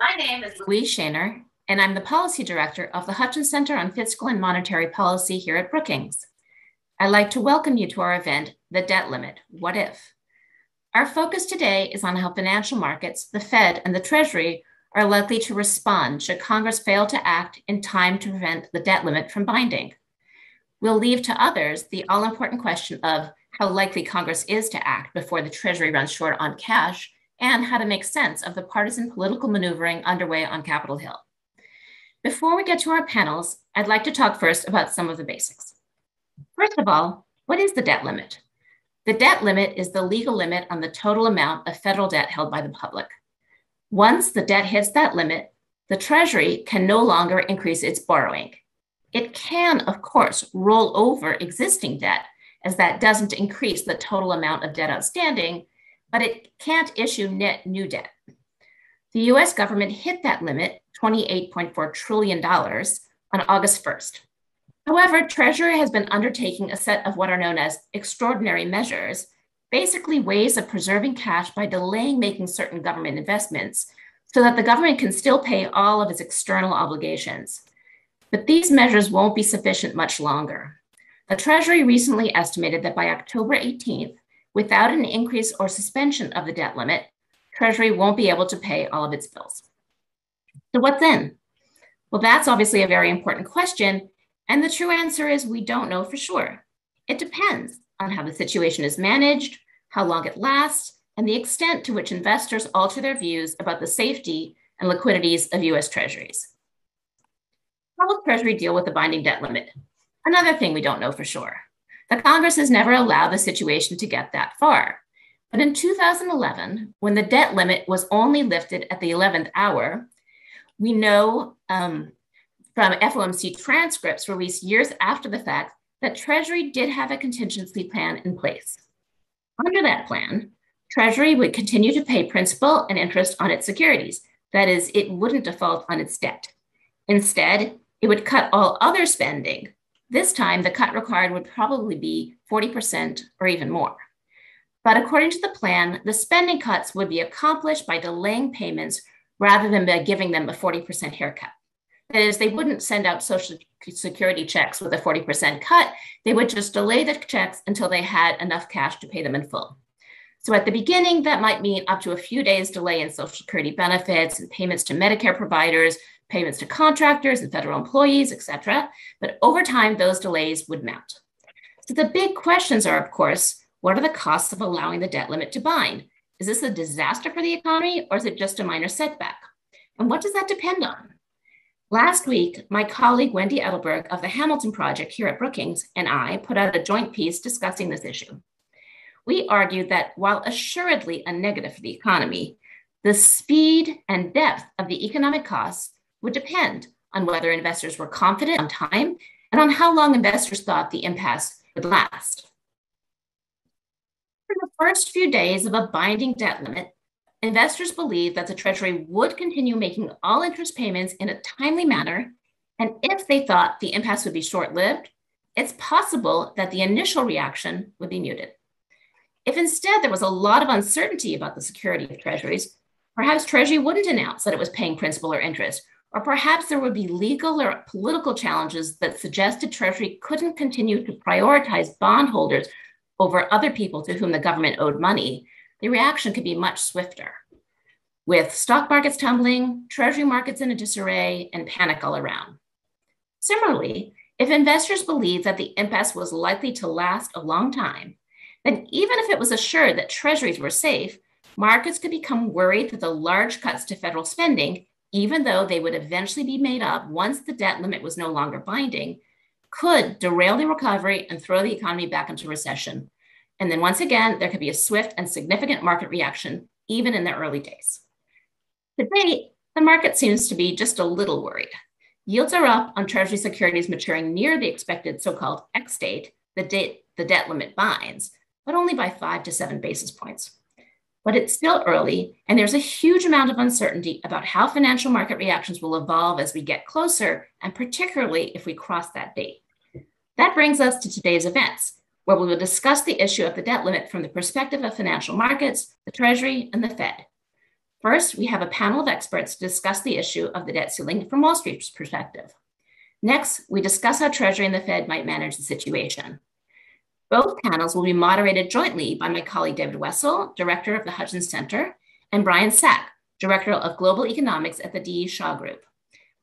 My name is Louise Sheiner, and I'm the Policy Director of the Hutchins Center on Fiscal and Monetary Policy here at Brookings. I'd like to welcome you to our event, The Debt Limit What If? Our focus today is on how financial markets, the Fed, and the Treasury are likely to respond should Congress fail to act in time to prevent the debt limit from binding. We'll leave to others the all important question of how likely Congress is to act before the Treasury runs short on cash, and how to make sense of the partisan political maneuvering underway on Capitol Hill. Before we get to our panels, I'd like to talk first about some of the basics. First of all, what is the debt limit? The debt limit is the legal limit on the total amount of federal debt held by the public. Once the debt hits that limit, the Treasury can no longer increase its borrowing. It can, of course, roll over existing debt as that doesn't increase the total amount of debt outstanding, but it can't issue net new debt. The US government hit that limit, $28.4 trillion, on August 1st. However, Treasury has been undertaking a set of what are known as extraordinary measures, basically ways of preserving cash by delaying making certain government investments so that the government can still pay all of its external obligations. But these measures won't be sufficient much longer. The Treasury recently estimated that by October 18th, without an increase or suspension of the debt limit, Treasury won't be able to pay all of its bills. So, what then? Well, that's obviously a very important question. And the true answer is we don't know for sure. It depends on how the situation is managed, how long it lasts, and the extent to which investors alter their views about the safety and liquidities of US Treasuries. How will Treasury deal with the binding debt limit? Another thing we don't know for sure. The Congress has never allowed the situation to get that far. But in 2011, when the debt limit was only lifted at the 11th hour, we know um, from FOMC transcripts released years after the fact that Treasury did have a contingency plan in place. Under that plan, Treasury would continue to pay principal and interest on its securities. That is, it wouldn't default on its debt. Instead, it would cut all other spending, this time, the cut required would probably be 40% or even more. But according to the plan, the spending cuts would be accomplished by delaying payments rather than by giving them a 40% haircut. That is, they wouldn't send out Social Security checks with a 40% cut. They would just delay the checks until they had enough cash to pay them in full. So at the beginning, that might mean up to a few days delay in Social Security benefits and payments to Medicare providers, payments to contractors and federal employees, et cetera. But over time, those delays would mount. So the big questions are, of course, what are the costs of allowing the debt limit to bind? Is this a disaster for the economy or is it just a minor setback? And what does that depend on? Last week, my colleague Wendy Edelberg of the Hamilton Project here at Brookings and I put out a joint piece discussing this issue. We argued that while assuredly a negative for the economy, the speed and depth of the economic costs would depend on whether investors were confident on time and on how long investors thought the impasse would last. For the first few days of a binding debt limit, investors believed that the Treasury would continue making all interest payments in a timely manner. And if they thought the impasse would be short lived, it's possible that the initial reaction would be muted. If instead there was a lot of uncertainty about the security of treasuries, perhaps Treasury wouldn't announce that it was paying principal or interest, or perhaps there would be legal or political challenges that suggested Treasury couldn't continue to prioritize bondholders over other people to whom the government owed money, the reaction could be much swifter. With stock markets tumbling, Treasury markets in a disarray, and panic all around. Similarly, if investors believed that the impasse was likely to last a long time, then even if it was assured that treasuries were safe, markets could become worried that the large cuts to federal spending even though they would eventually be made up once the debt limit was no longer binding, could derail the recovery and throw the economy back into recession. And then once again, there could be a swift and significant market reaction, even in the early days. Today, the market seems to be just a little worried. Yields are up on Treasury securities maturing near the expected so called X date, the date the debt limit binds, but only by five to seven basis points but it's still early, and there's a huge amount of uncertainty about how financial market reactions will evolve as we get closer, and particularly if we cross that date. That brings us to today's events, where we will discuss the issue of the debt limit from the perspective of financial markets, the Treasury, and the Fed. First, we have a panel of experts to discuss the issue of the debt ceiling from Wall Street's perspective. Next, we discuss how Treasury and the Fed might manage the situation. Both panels will be moderated jointly by my colleague David Wessel, Director of the Hutchins Center, and Brian Sack, Director of Global Economics at the D.E. Shaw Group.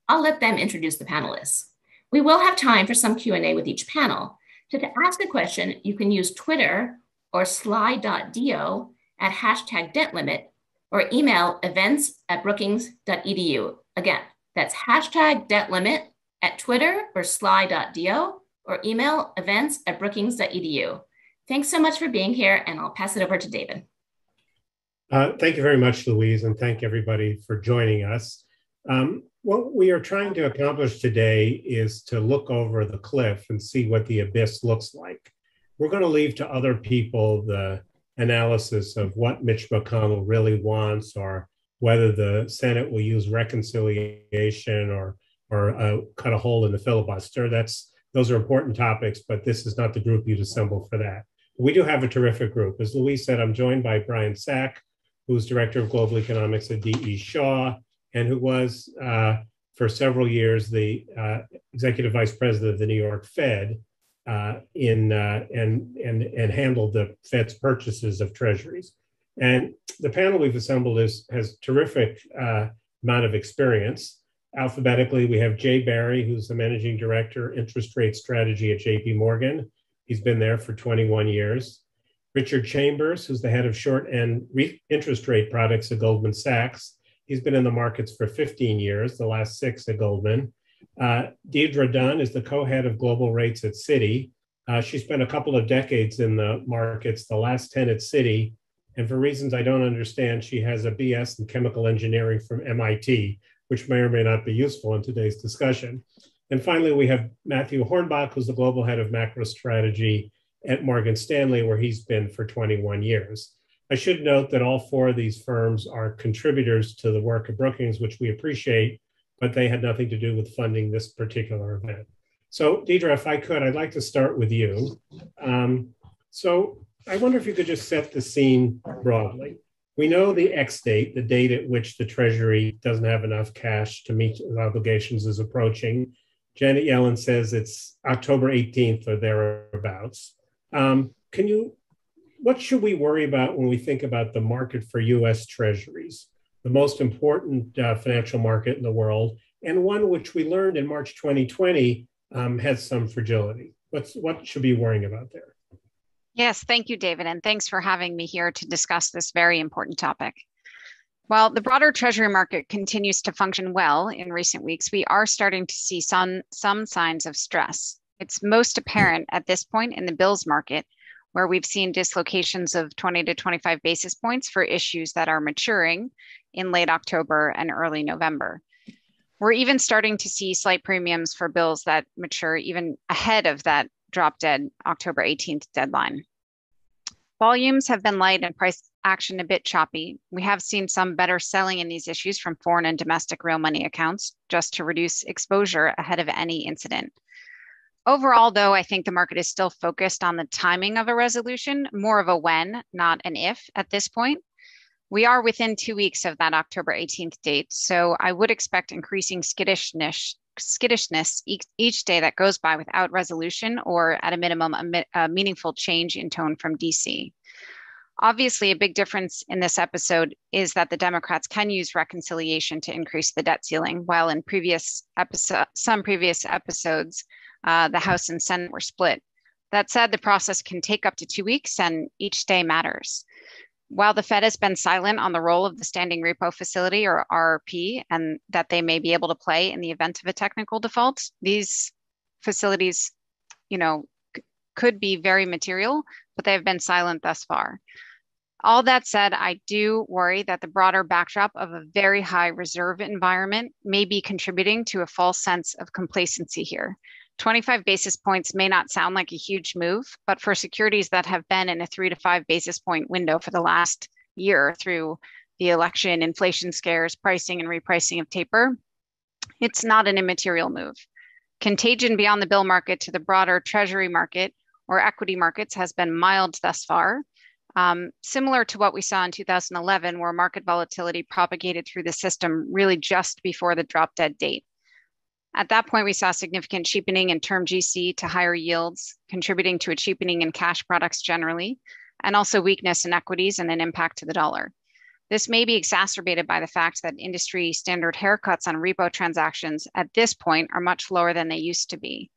I'll let them introduce the panelists. We will have time for some Q&A with each panel. To, to ask a question, you can use Twitter or sli.do at hashtag debt limit or email events at brookings.edu. Again, that's hashtag debt limit at Twitter or sli.do or email events at brookings.edu. Thanks so much for being here, and I'll pass it over to David. Uh, thank you very much, Louise, and thank everybody for joining us. Um, what we are trying to accomplish today is to look over the cliff and see what the abyss looks like. We're going to leave to other people the analysis of what Mitch McConnell really wants or whether the Senate will use reconciliation or or uh, cut a hole in the filibuster. That's those are important topics, but this is not the group you'd assemble for that. We do have a terrific group. As Louise said, I'm joined by Brian Sack, who's director of global economics at D.E. Shaw, and who was uh, for several years the uh, executive vice president of the New York Fed uh, in uh, and and and handled the Fed's purchases of treasuries. And the panel we've assembled is has terrific uh, amount of experience. Alphabetically, we have Jay Barry, who's the managing director, interest rate strategy at JP Morgan. He's been there for 21 years. Richard Chambers, who's the head of short and re- interest rate products at Goldman Sachs. He's been in the markets for 15 years, the last six at Goldman. Uh, Deirdre Dunn is the co head of global rates at Citi. Uh, she spent a couple of decades in the markets, the last 10 at Citi. And for reasons I don't understand, she has a BS in chemical engineering from MIT, which may or may not be useful in today's discussion. And finally, we have Matthew Hornbach, who's the global head of macro strategy at Morgan Stanley, where he's been for 21 years. I should note that all four of these firms are contributors to the work of Brookings, which we appreciate, but they had nothing to do with funding this particular event. So, Deirdre, if I could, I'd like to start with you. Um, so, I wonder if you could just set the scene broadly. We know the X date, the date at which the Treasury doesn't have enough cash to meet its obligations, is approaching. Janet Yellen says it's October 18th or thereabouts. Um, can you, what should we worry about when we think about the market for US Treasuries, the most important uh, financial market in the world, and one which we learned in March 2020 um, has some fragility? What's, what should be worrying about there? Yes, thank you, David, and thanks for having me here to discuss this very important topic. While the broader treasury market continues to function well in recent weeks, we are starting to see some, some signs of stress. It's most apparent at this point in the bills market, where we've seen dislocations of 20 to 25 basis points for issues that are maturing in late October and early November. We're even starting to see slight premiums for bills that mature even ahead of that drop dead October 18th deadline. Volumes have been light and price action a bit choppy. We have seen some better selling in these issues from foreign and domestic real money accounts just to reduce exposure ahead of any incident. Overall, though, I think the market is still focused on the timing of a resolution, more of a when, not an if at this point. We are within two weeks of that October 18th date, so I would expect increasing skittishness skittishness each, each day that goes by without resolution or at a minimum a, a meaningful change in tone from DC. Obviously, a big difference in this episode is that the Democrats can use reconciliation to increase the debt ceiling, while in previous episode, some previous episodes, uh, the House and Senate were split. That said, the process can take up to two weeks, and each day matters. While the Fed has been silent on the role of the standing repo facility or RRP and that they may be able to play in the event of a technical default, these facilities, you know, c- could be very material, but they have been silent thus far. All that said, I do worry that the broader backdrop of a very high reserve environment may be contributing to a false sense of complacency here. 25 basis points may not sound like a huge move, but for securities that have been in a three to five basis point window for the last year through the election, inflation scares, pricing and repricing of taper, it's not an immaterial move. Contagion beyond the bill market to the broader treasury market or equity markets has been mild thus far. um, similar to what we saw in 2011, where market volatility propagated through the system really just before the drop dead date. At that point, we saw significant cheapening in term GC to higher yields, contributing to a cheapening in cash products generally, and also weakness in equities and an impact to the dollar. This may be exacerbated by the fact that industry standard haircuts on repo transactions at this point are much lower than they used to be.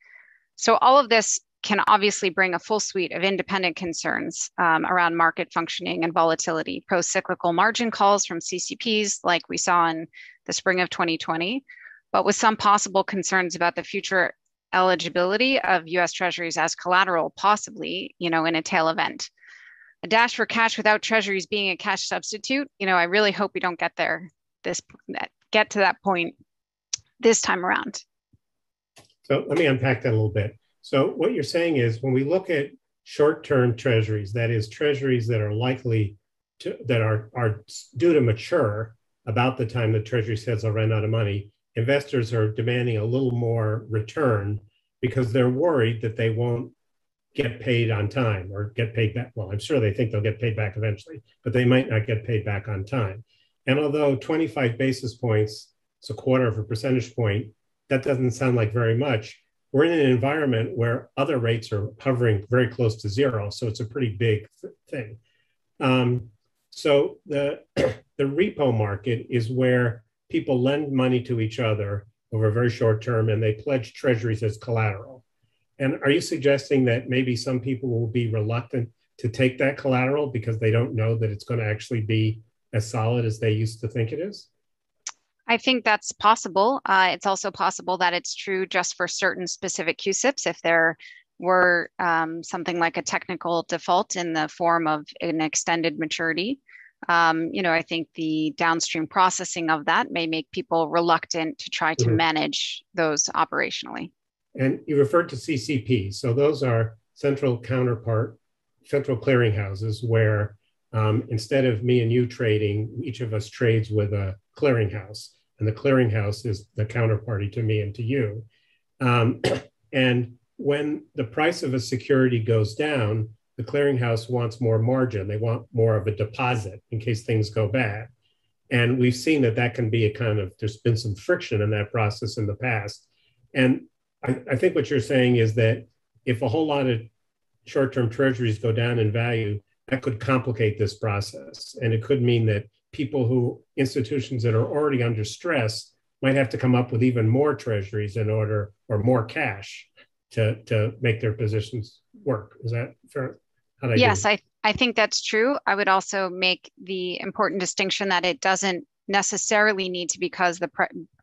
So, all of this can obviously bring a full suite of independent concerns um, around market functioning and volatility, pro cyclical margin calls from CCPs, like we saw in the spring of 2020, but with some possible concerns about the future eligibility of US treasuries as collateral, possibly, you know, in a tail event. A dash for cash without treasuries being a cash substitute, you know, I really hope we don't get there this get to that point this time around. So let me unpack that a little bit. So what you're saying is when we look at short-term treasuries, that is treasuries that are likely to that are are due to mature about the time the treasury says I'll run out of money, investors are demanding a little more return because they're worried that they won't get paid on time or get paid back. Well, I'm sure they think they'll get paid back eventually, but they might not get paid back on time. And although 25 basis points is a quarter of a percentage point, that doesn't sound like very much. We're in an environment where other rates are hovering very close to zero, so it's a pretty big thing. Um, so the the repo market is where people lend money to each other over a very short term and they pledge treasuries as collateral. And are you suggesting that maybe some people will be reluctant to take that collateral because they don't know that it's going to actually be as solid as they used to think it is? I think that's possible. Uh, it's also possible that it's true just for certain specific CUSIPs if there were um, something like a technical default in the form of an extended maturity um, you know, I think the downstream processing of that may make people reluctant to try to mm-hmm. manage those operationally. And you referred to CCP. So those are central counterpart, central clearinghouses where um, instead of me and you trading, each of us trades with a clearinghouse. And the clearinghouse is the counterparty to me and to you. Um, and when the price of a security goes down, the clearinghouse wants more margin. They want more of a deposit in case things go bad. And we've seen that that can be a kind of, there's been some friction in that process in the past. And I, I think what you're saying is that if a whole lot of short term treasuries go down in value, that could complicate this process. And it could mean that people who, institutions that are already under stress, might have to come up with even more treasuries in order, or more cash to, to make their positions work. Is that fair? I yes, I, I think that's true. I would also make the important distinction that it doesn't necessarily need to because the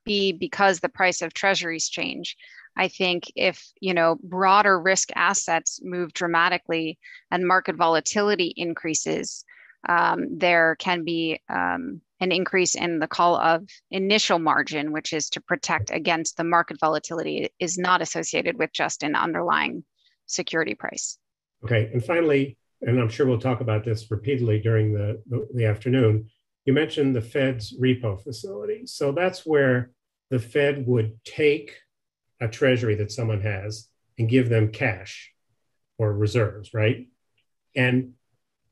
be because the price of treasuries change. I think if you know broader risk assets move dramatically and market volatility increases, um, there can be um, an increase in the call of initial margin, which is to protect against the market volatility, is not associated with just an underlying security price. Okay, and finally, and I'm sure we'll talk about this repeatedly during the, the, the afternoon, you mentioned the Fed's repo facility. So that's where the Fed would take a treasury that someone has and give them cash or reserves, right? And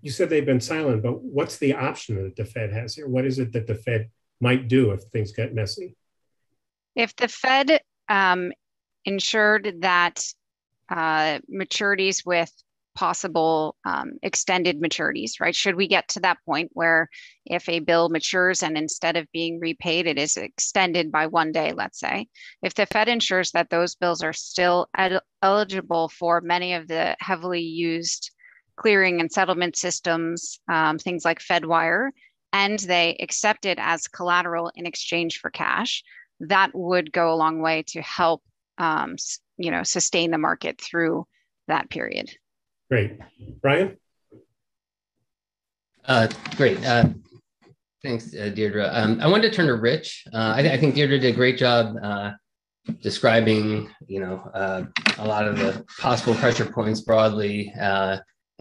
you said they've been silent, but what's the option that the Fed has here? What is it that the Fed might do if things get messy? If the Fed um, ensured that uh, maturities with possible um, extended maturities, right? Should we get to that point where if a bill matures and instead of being repaid, it is extended by one day, let's say, if the Fed ensures that those bills are still ed- eligible for many of the heavily used clearing and settlement systems, um, things like FedWire, and they accept it as collateral in exchange for cash, that would go a long way to help, um, you know, sustain the market through that period. Great. Brian? Uh, great. Uh, thanks, uh, Deirdre. Um, I wanted to turn to Rich. Uh, I, th- I, think Deirdre did a great job uh, describing, you know, uh, a lot of the possible pressure points broadly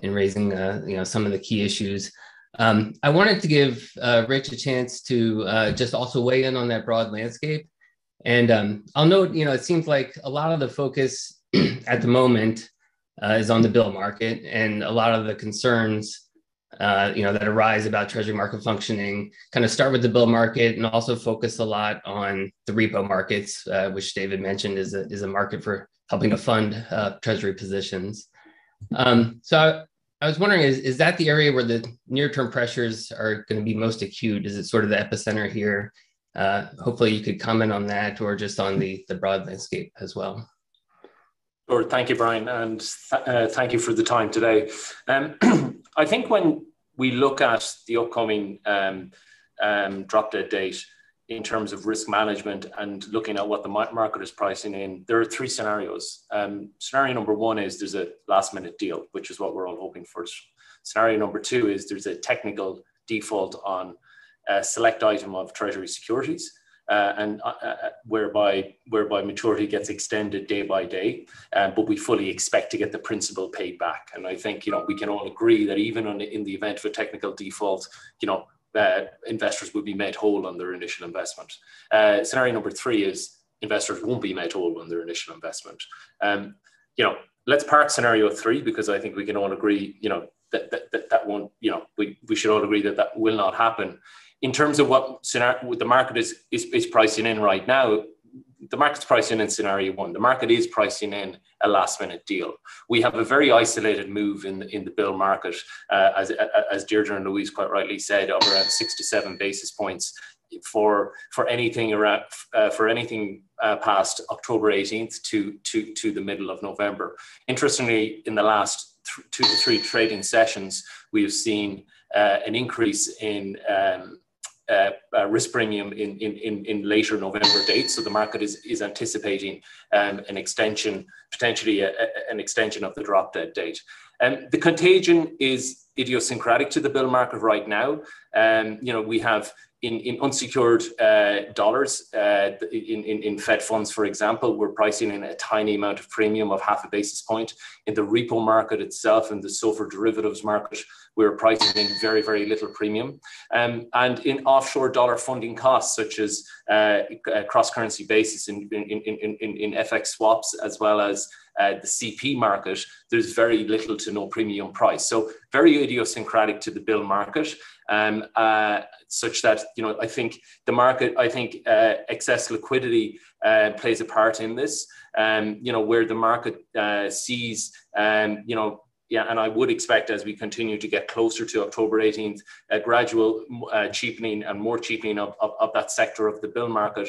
in raising, you know, some of the key issues. Um, I wanted to give Rich a chance to just also weigh in on that broad landscape. And um, I'll note, you know, it seems like a lot of the focus at the moment uh, is on the bill market, and a lot of the concerns uh, you know, that arise about treasury market functioning, kind of start with the bill market and also focus a lot on the repo markets, uh, which David mentioned is a, is a market for helping to fund uh, treasury positions. Um, so I, I, was wondering, is, is that the area where the near-term pressures are going to be most acute? Is it sort of the epicenter here? Uh, hopefully you could comment on that or just on the, the broad landscape as well. Sure. Thank you, Brian, and th uh, thank you for the time today. Um, I think when we look at the upcoming um, um, drop dead date in terms of risk management and looking at what the market is pricing in, there are three scenarios. Um, scenario number one is there's a last minute deal, which is what we're all hoping for. Scenario number two is there's a technical default on a select item of Treasury securities uh, and uh, uh, whereby whereby maturity gets extended day by day, uh, but we fully expect to get the principal paid back. And I think you know we can all agree that even on, in the event of a technical default, you know uh, investors would be made whole on their initial investment. Uh, scenario number three is investors won't be made whole on their initial investment. Um, you know, let's park scenario three because I think we can all agree, you know, that that, that, that won't, you know, we, we should all agree that that will not happen in terms of what scenario the market is, is, is pricing in right now, the market's pricing in scenario one. The market is pricing in a last minute deal. We have a very isolated move in the, in the bill market, uh, as, as Deirdre and Louise quite rightly said, of around six to seven basis points for for anything around uh, for anything uh, past October 18th to to to the middle of November. Interestingly, in the last th- two to three trading sessions, we have seen uh, an increase in um, uh, uh, risk premium in, in, in, later November dates. So the market is, is anticipating um, an extension, potentially a, a, an extension of the drop dead date. Um, the contagion is idiosyncratic to the bill market right now. Um, you know, we have in, in unsecured uh, dollars, uh, in, in, in, Fed funds, for example, we're pricing in a tiny amount of premium of half a basis point. In the repo market itself, in the SOFR derivatives market, we're pricing in very, very little premium. Um, and in offshore dollar funding costs, such as uh, cross currency basis in, in, in, in, in FX swaps, as well as uh, the CP market, there's very little to no premium price. So very idiosyncratic to the bill market, um, uh, such that you know I think the market, I think uh, excess liquidity uh, plays a part in this. Um, you know where the market uh, sees, um, you know. Yeah, and I would expect as we continue to get closer to October 18th, a gradual uh, cheapening and more cheapening of, of, of that sector of the bill market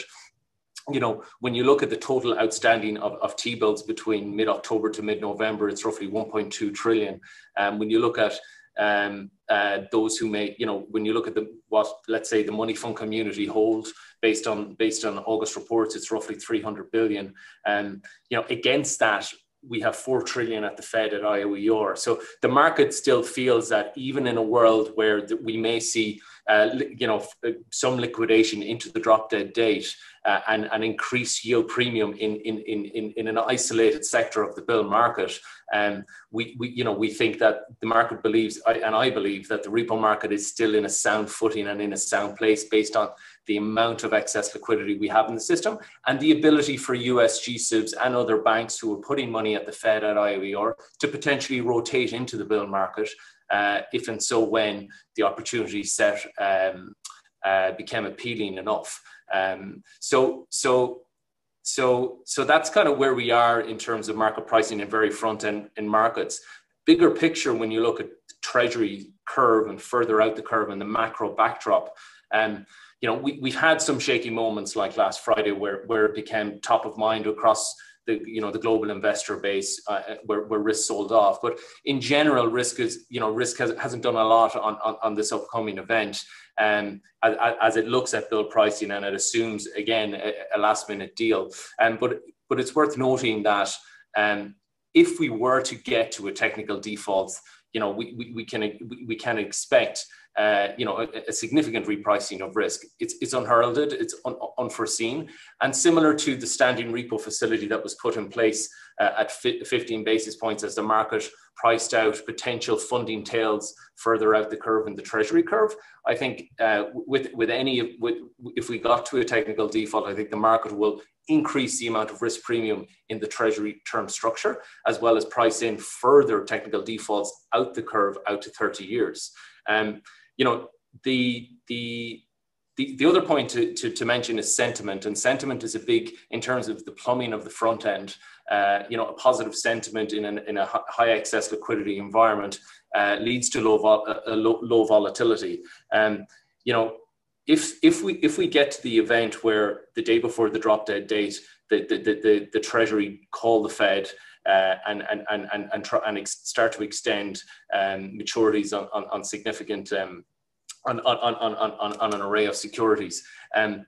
you know, when you look at the total outstanding of, of T-bills between mid-October to mid-November, it's roughly 1.2 trillion. Um, when you look at um, uh, those who may, you know, when you look at the what, let's say, the money fund community hold based on based on August reports, it's roughly 300 billion. And um, you know, against that, we have four trillion at the Fed at IOER. So the market still feels that even in a world where we may see, uh, you know, some liquidation into the drop dead date, uh, and, and increase yield premium in, in, in, in an isolated sector of the bill market. Um, we, we, you know, we think that the market believes, and I believe that the repo market is still in a sound footing and in a sound place based on the amount of excess liquidity we have in the system and the ability for US GSIBs and other banks who are putting money at the Fed at IOER to potentially rotate into the bill market uh, if and so when the opportunity set um, uh, became appealing enough. Um, so, so, so, so that's kind of where we are in terms of market pricing and very front end in markets. Bigger picture when you look at treasury curve and further out the curve and the macro backdrop. Um, you know, we, we've had some shaky moments like last Friday where, where it became top of mind across the you know the global investor base uh, where, where risk sold off but in general risk is you know risk has, hasn't done a lot on, on, on this upcoming event um, as, it looks at bill pricing and it assumes again a, a last minute deal. Um, but but it's worth noting that um, if we were to get to a technical default, you know we, we, we can we, can expect uh, you know, a, a, significant repricing of risk. It's, it's unheralded, it's un, unforeseen, and similar to the standing repo facility that was put in place uh, at 15 basis points as the market priced out potential funding tails further out the curve in the treasury curve. I think uh, with with any with, if we got to a technical default, I think the market will increase the amount of risk premium in the treasury term structure, as well as price in further technical defaults out the curve out to 30 years. Um, you know, the the the, the other point to, to, to, mention is sentiment, and sentiment is a big in terms of the plumbing of the front end. Uh, you know, a positive sentiment in, an, in a high excess liquidity environment uh, leads to low, vol- uh, low, low, volatility. Um, you know, if if we if we get to the event where the day before the drop dead date, the the the, the, the Treasury call the Fed. Uh, and and and and and, try, and ex- start to extend um, maturities on, on, on significant um, on, on, on, on, on an array of securities. Um,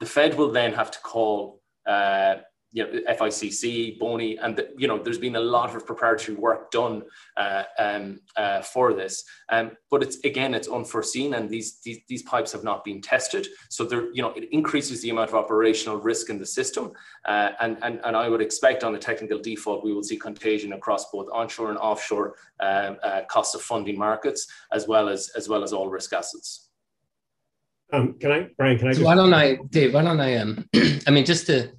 the Fed will then have to call uh, you know, FICC, BONY, and the, you know, there's been a lot of preparatory work done uh, um, uh, for this. Um, but it's again, it's unforeseen, and these, these these pipes have not been tested. So there, you know, it increases the amount of operational risk in the system, uh, and and and I would expect on a technical default we will see contagion across both onshore and offshore um, uh, cost of funding markets, as well as as well as all risk assets. Um, can I, Brian? Can I? So why don't I, Dave? Why don't I? Um, I mean, just to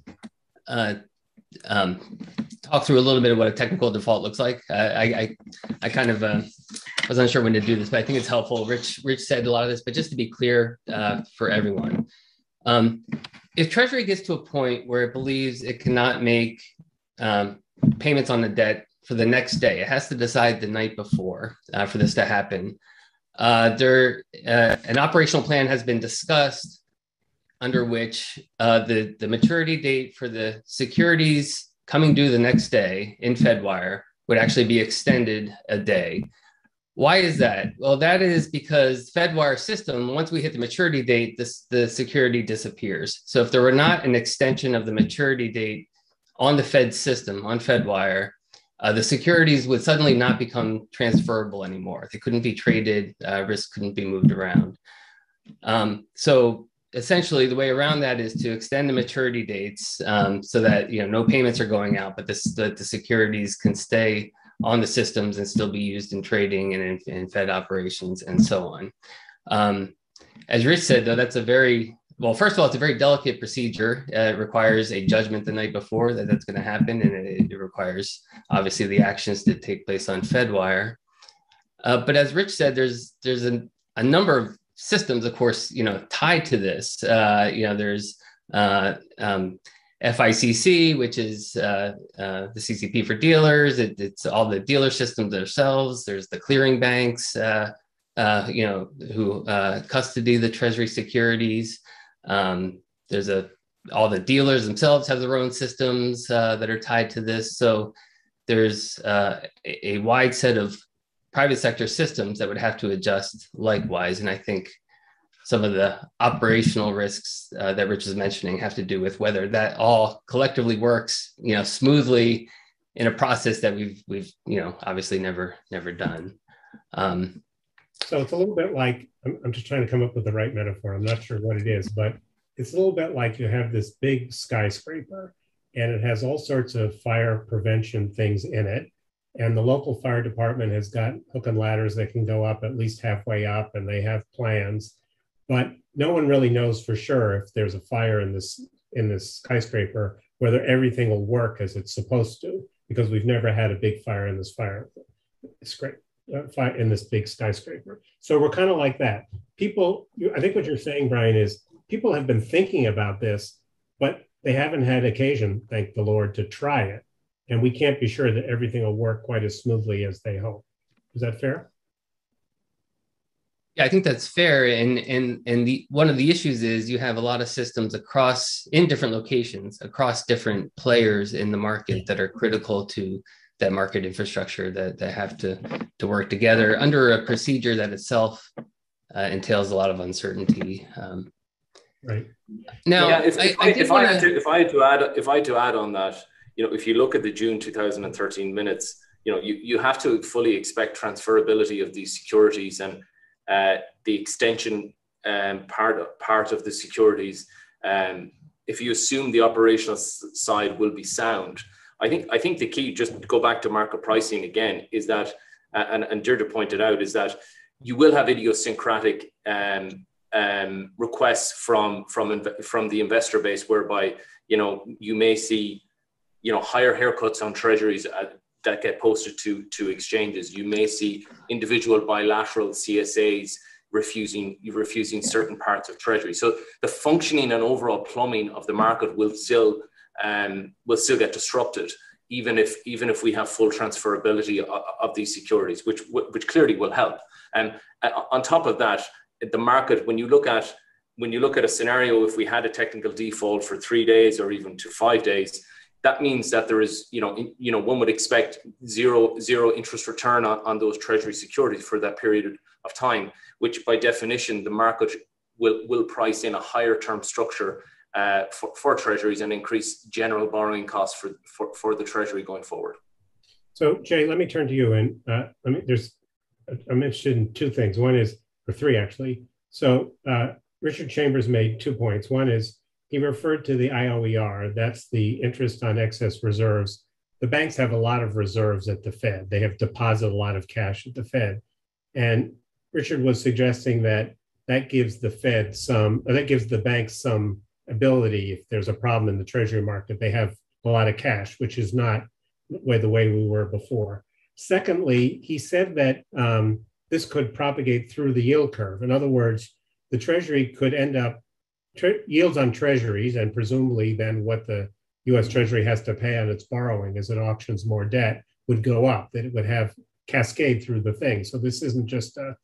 uh, um, talk through a little bit of what a technical default looks like. I, I, I kind of uh, was unsure when to do this, but I think it's helpful. Rich, Rich said a lot of this, but just to be clear uh, for everyone, um, if Treasury gets to a point where it believes it cannot make um, payments on the debt for the next day, it has to decide the night before uh, for this to happen. Uh, there, uh, an operational plan has been discussed under which uh, the, the maturity date for the securities coming due the next day in Fedwire would actually be extended a day. Why is that? Well, that is because Fedwire system, once we hit the maturity date, this, the security disappears. So if there were not an extension of the maturity date on the Fed system, on Fedwire, uh, the securities would suddenly not become transferable anymore. They couldn't be traded, uh, risk couldn't be moved around. Um, so essentially the way around that is to extend the maturity dates um, so that you know no payments are going out but this, the, the securities can stay on the systems and still be used in trading and in, in fed operations and so on. Um, as rich said though that's a very well first of all it's a very delicate procedure. Uh, it requires a judgment the night before that that's going to happen and it, it, requires obviously the actions to take place on fedwire. Uh, but as rich said there's there's a, a number of systems, of course, you know, tied to this. Uh, you know, there's uh, um, FICC, which is uh, uh the CCP for dealers. It, it's all the dealer systems themselves. There's the clearing banks, uh, uh, you know, who custody the Treasury securities. Um, there's a all the dealers themselves have their own systems that are tied to this. So there's a wide set of private sector systems that would have to adjust likewise. And I think some of the operational risks uh, that Rich is mentioning have to do with whether that all collectively works, you know, smoothly in a process that we've we've you know obviously never never done. Um, so it's a little bit like I'm, I'm just trying to come up with the right metaphor. I'm not sure what it is, but it's a little bit like you have this big skyscraper and it has all sorts of fire prevention things in it and the local fire department has got hook and ladders that can go up at least halfway up, and they have plans. But no one really knows for sure if there's a fire in this in this skyscraper whether everything will work as it's supposed to because we've never had a big fire in this fire uh, in this big skyscraper. So we're kind of like that. People, I think what you're saying, Brian, is people have been thinking about this, but they haven't had occasion, thank the Lord, to try it and we can't be sure that everything will work quite as smoothly as they hope. Is that fair? Yeah, I think that's fair. And and and the one of the issues is you have a lot of systems across in different locations, across different players in the market that are critical to that market infrastructure that, that have to to work together under a procedure that itself uh, entails a lot of uncertainty. Um, right. Now, yeah, if, if I, I, if, I wanna... to, if I had to add if I had to add on that, you know, if you look at the June 2013 minutes, you know, you, you have to fully expect transferability of these securities and uh, the extension um, part, part of the securities. Um, if you assume the operational side will be sound, I think I think the key, just to go back to market pricing again, is that, uh, and, and Deirdre pointed out, is that you will have idiosyncratic um, um, requests from from from the investor base, whereby you know you may see you know higher haircuts on treasuries uh, that get posted to to exchanges. You may see individual bilateral CSAs refusing refusing certain parts of treasury. So the functioning and overall plumbing of the market will still um, will still get disrupted, even if even if we have full transferability of, of these securities, which which clearly will help. And uh, on top of that, the market when you look at when you look at a scenario, if we had a technical default for three days or even to five days, that means that there is, you know, in, you know, one would expect zero zero interest return on, on those treasury securities for that period of time, which by definition the market will will price in a higher term structure uh, for, for treasuries and increase general borrowing costs for, for, for the treasury going forward. So Jay, let me turn to you and uh, let me, there's, I'm interested in two things. One is, or three actually. So uh, Richard Chambers made two points. One is he referred to the IOER, that's the interest on excess reserves. The banks have a lot of reserves at the Fed. They have deposited a lot of cash at the Fed. And Richard was suggesting that that gives the Fed some, that gives the banks some ability if there's a problem in the treasury market. They have a lot of cash, which is not the way we were before. Secondly, he said that um, this could propagate through the yield curve. In other words, the Treasury could end up tre- yields on Treasuries, and presumably then what the U.S. Treasury has to pay on its borrowing as it auctions more debt would go up. That it would have cascade through the thing. So this isn't just a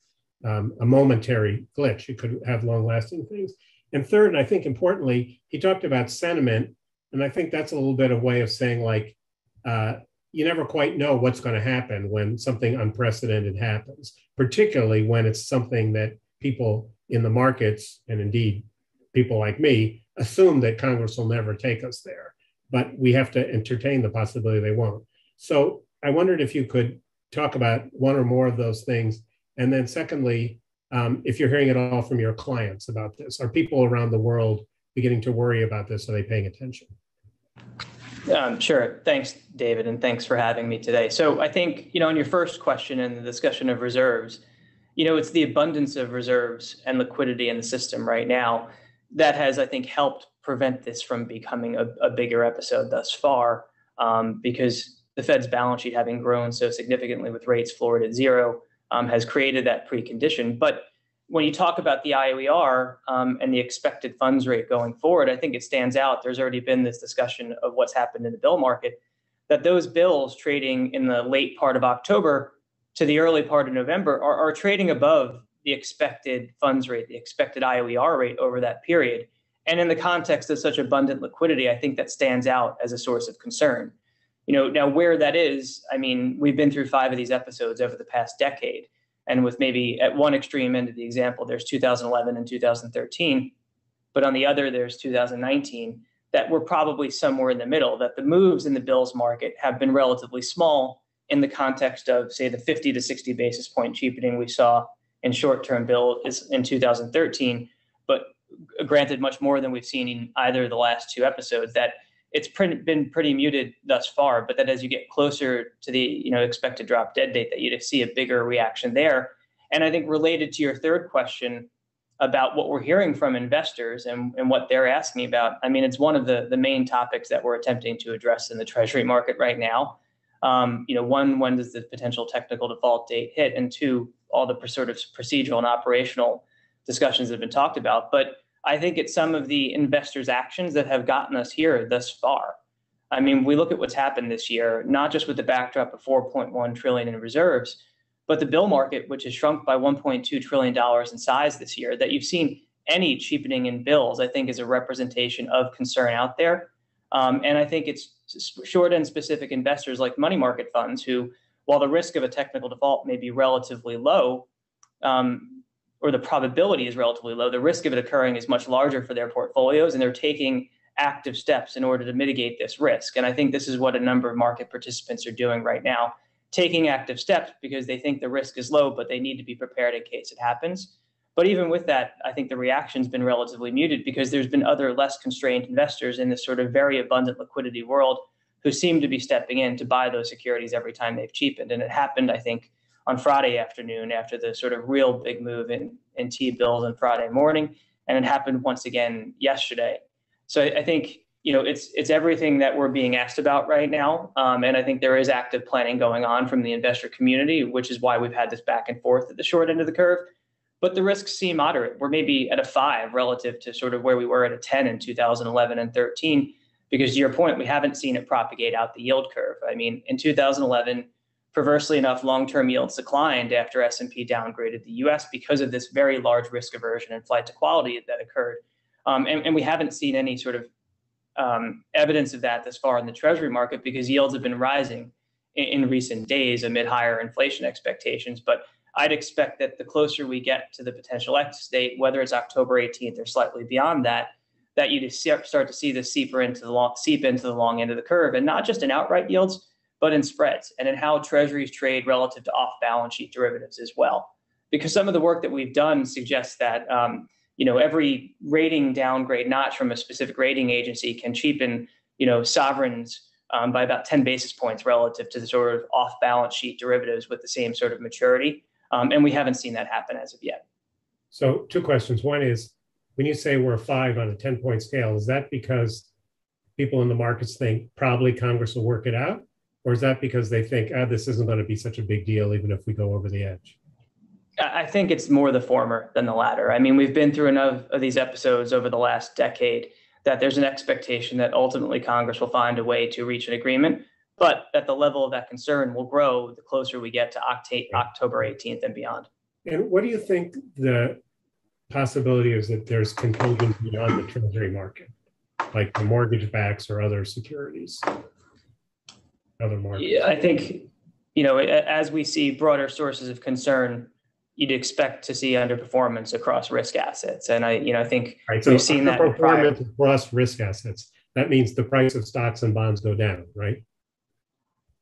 um, a momentary glitch. It could have long-lasting things. And third, and I think importantly, he talked about sentiment, and I think that's a little bit of way of saying like uh, you never quite know what's going to happen when something unprecedented happens, particularly when it's something that people in the markets, and indeed people like me, assume that Congress will never take us there. But we have to entertain the possibility they won't. So I wondered if you could talk about one or more of those things. And then, secondly, um, if you're hearing it all from your clients about this, are people around the world beginning to worry about this? Are they paying attention? Um, sure. Thanks, David, and thanks for having me today. So I think, you know, on your first question in the discussion of reserves, you know, it's the abundance of reserves and liquidity in the system right now that has, I think, helped prevent this from becoming a, a bigger episode thus far, um, because the Fed's balance sheet having grown so significantly with rates floored at zero um, has created that precondition. But when you talk about the IOER um, and the expected funds rate going forward, I think it stands out. There's already been this discussion of what's happened in the bill market, that those bills trading in the late part of October to the early part of November are, are trading above the expected funds rate, the expected IOER rate over that period. And in the context of such abundant liquidity, I think that stands out as a source of concern. You know, now where that is, I mean, we've been through five of these episodes over the past decade. And with maybe at one extreme end of the example, there's 2011 and 2013, but on the other, there's 2019, that we're probably somewhere in the middle, that the moves in the bills market have been relatively small in the context of, say, the 50 to 60 basis point cheapening we saw in short-term bill is in 2013, but granted, much more than we've seen in either of the last two episodes. That it's been pretty muted thus far, but that as you get closer to the you know expected drop dead date, that you'd see a bigger reaction there. And I think related to your third question about what we're hearing from investors and, and what they're asking about, I mean, it's one of the, the main topics that we're attempting to address in the Treasury market right now um, you know, one, when does the potential technical default date hit? And two, all the sort of procedural and operational discussions that have been talked about. But I think it's some of the investors' actions that have gotten us here thus far. I mean, we look at what's happened this year, not just with the backdrop of 4.1 trillion in reserves, but the bill market, which has shrunk by 1.2 trillion dollars in size this year. That you've seen any cheapening in bills, I think, is a representation of concern out there. Um, and I think it's short and specific investors like money market funds who, while the risk of a technical default may be relatively low, um, or the probability is relatively low, the risk of it occurring is much larger for their portfolios, and they're taking active steps in order to mitigate this risk. And I think this is what a number of market participants are doing right now, taking active steps because they think the risk is low, but they need to be prepared in case it happens. But even with that, I think the reaction's been relatively muted because there's been other less constrained investors in this sort of very abundant liquidity world who seem to be stepping in to buy those securities every time they've cheapened. And it happened, I think, on Friday afternoon after the sort of real big move in, in T bills on Friday morning. And it happened once again yesterday. So I think you know, it's it's everything that we're being asked about right now, um, and I think there is active planning going on from the investor community, which is why we've had this back and forth at the short end of the curve. But the risks seem moderate. We're maybe at a five relative to sort of where we were at a 10 in 2011 and 13, because to your point, we haven't seen it propagate out the yield curve. I mean, in 2011, perversely enough, long-term yields declined after S&P downgraded the U.S. because of this very large risk aversion and flight to quality that occurred. Um, and, and, we haven't seen any sort of um, evidence of that this far in the Treasury market because yields have been rising in, in, recent days amid higher inflation expectations. But I'd expect that the closer we get to the potential X date, whether it's October 18th or slightly beyond that, that you'd start to see this seep into the long, seep into the long end of the curve, and not just in outright yields, but in spreads and in how Treasuries trade relative to off-balance sheet derivatives as well. Because some of the work that we've done suggests that um, you know every rating downgrade notch from a specific rating agency can cheapen you know sovereigns um, by about 10 basis points relative to the sort of off balance sheet derivatives with the same sort of maturity um, and we haven't seen that happen as of yet. So two questions. One is when you say we're a five on a 10 point scale is that because people in the markets think probably congress will work it out? Or is that because they think ah, this isn't going to be such a big deal even if we go over the edge? I think it's more the former than the latter. I mean, we've been through enough of these episodes over the last decade that there's an expectation that ultimately Congress will find a way to reach an agreement, but that the level of that concern will grow the closer we get to October 18th and beyond. And what do you think the possibility is that there's contagion beyond the treasury market, like the mortgage backs or other securities? Other markets? Yeah, I think, you know, as we see broader sources of concern you'd expect to see underperformance across risk assets. And I, you know, I think right, so we've seen that performance across risk assets. That means the price of stocks and bonds go down, right?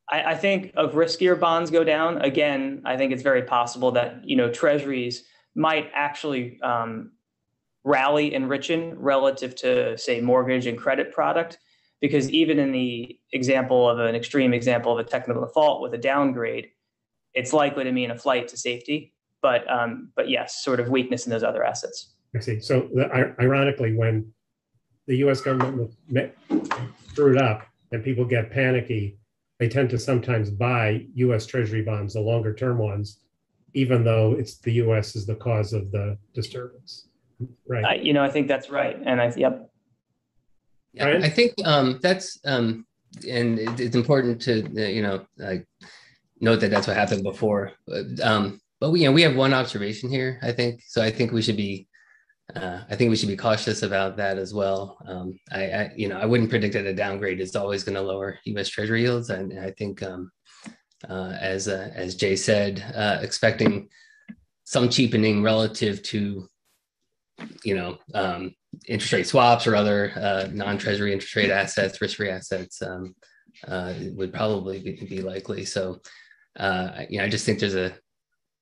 I, I think of riskier bonds go down. Again, I think it's very possible that you know treasuries might actually um, rally and richen relative to say mortgage and credit product because even in the example of an extreme example of a technical default with a downgrade it's likely to mean a flight to safety but um, but yes, sort of weakness in those other assets. I see. So the, ironically, when the U.S. government screwed up and people get panicky, they tend to sometimes buy U.S. Treasury bonds, the longer term ones, even though it's the U.S. is the cause of the disturbance. Right. Uh, you know, I think that's right, and I yep. Yeah, I think um, that's um, and it's important to uh, you know uh, note that that's what happened before. Um, but we, you know, we have one observation here, I think. So I think we should be, uh, I think we should be cautious about that as well. Um, I, I, you know, I wouldn't predict that a downgrade is always going to lower U.S. Treasury yields, and I think, um, uh, as uh, as Jay said, uh, expecting some cheapening relative to, you know, um, interest rate swaps or other uh, non-treasury interest rate assets, risk-free assets, um, uh, would probably be, be likely. So, you know, I just think there's a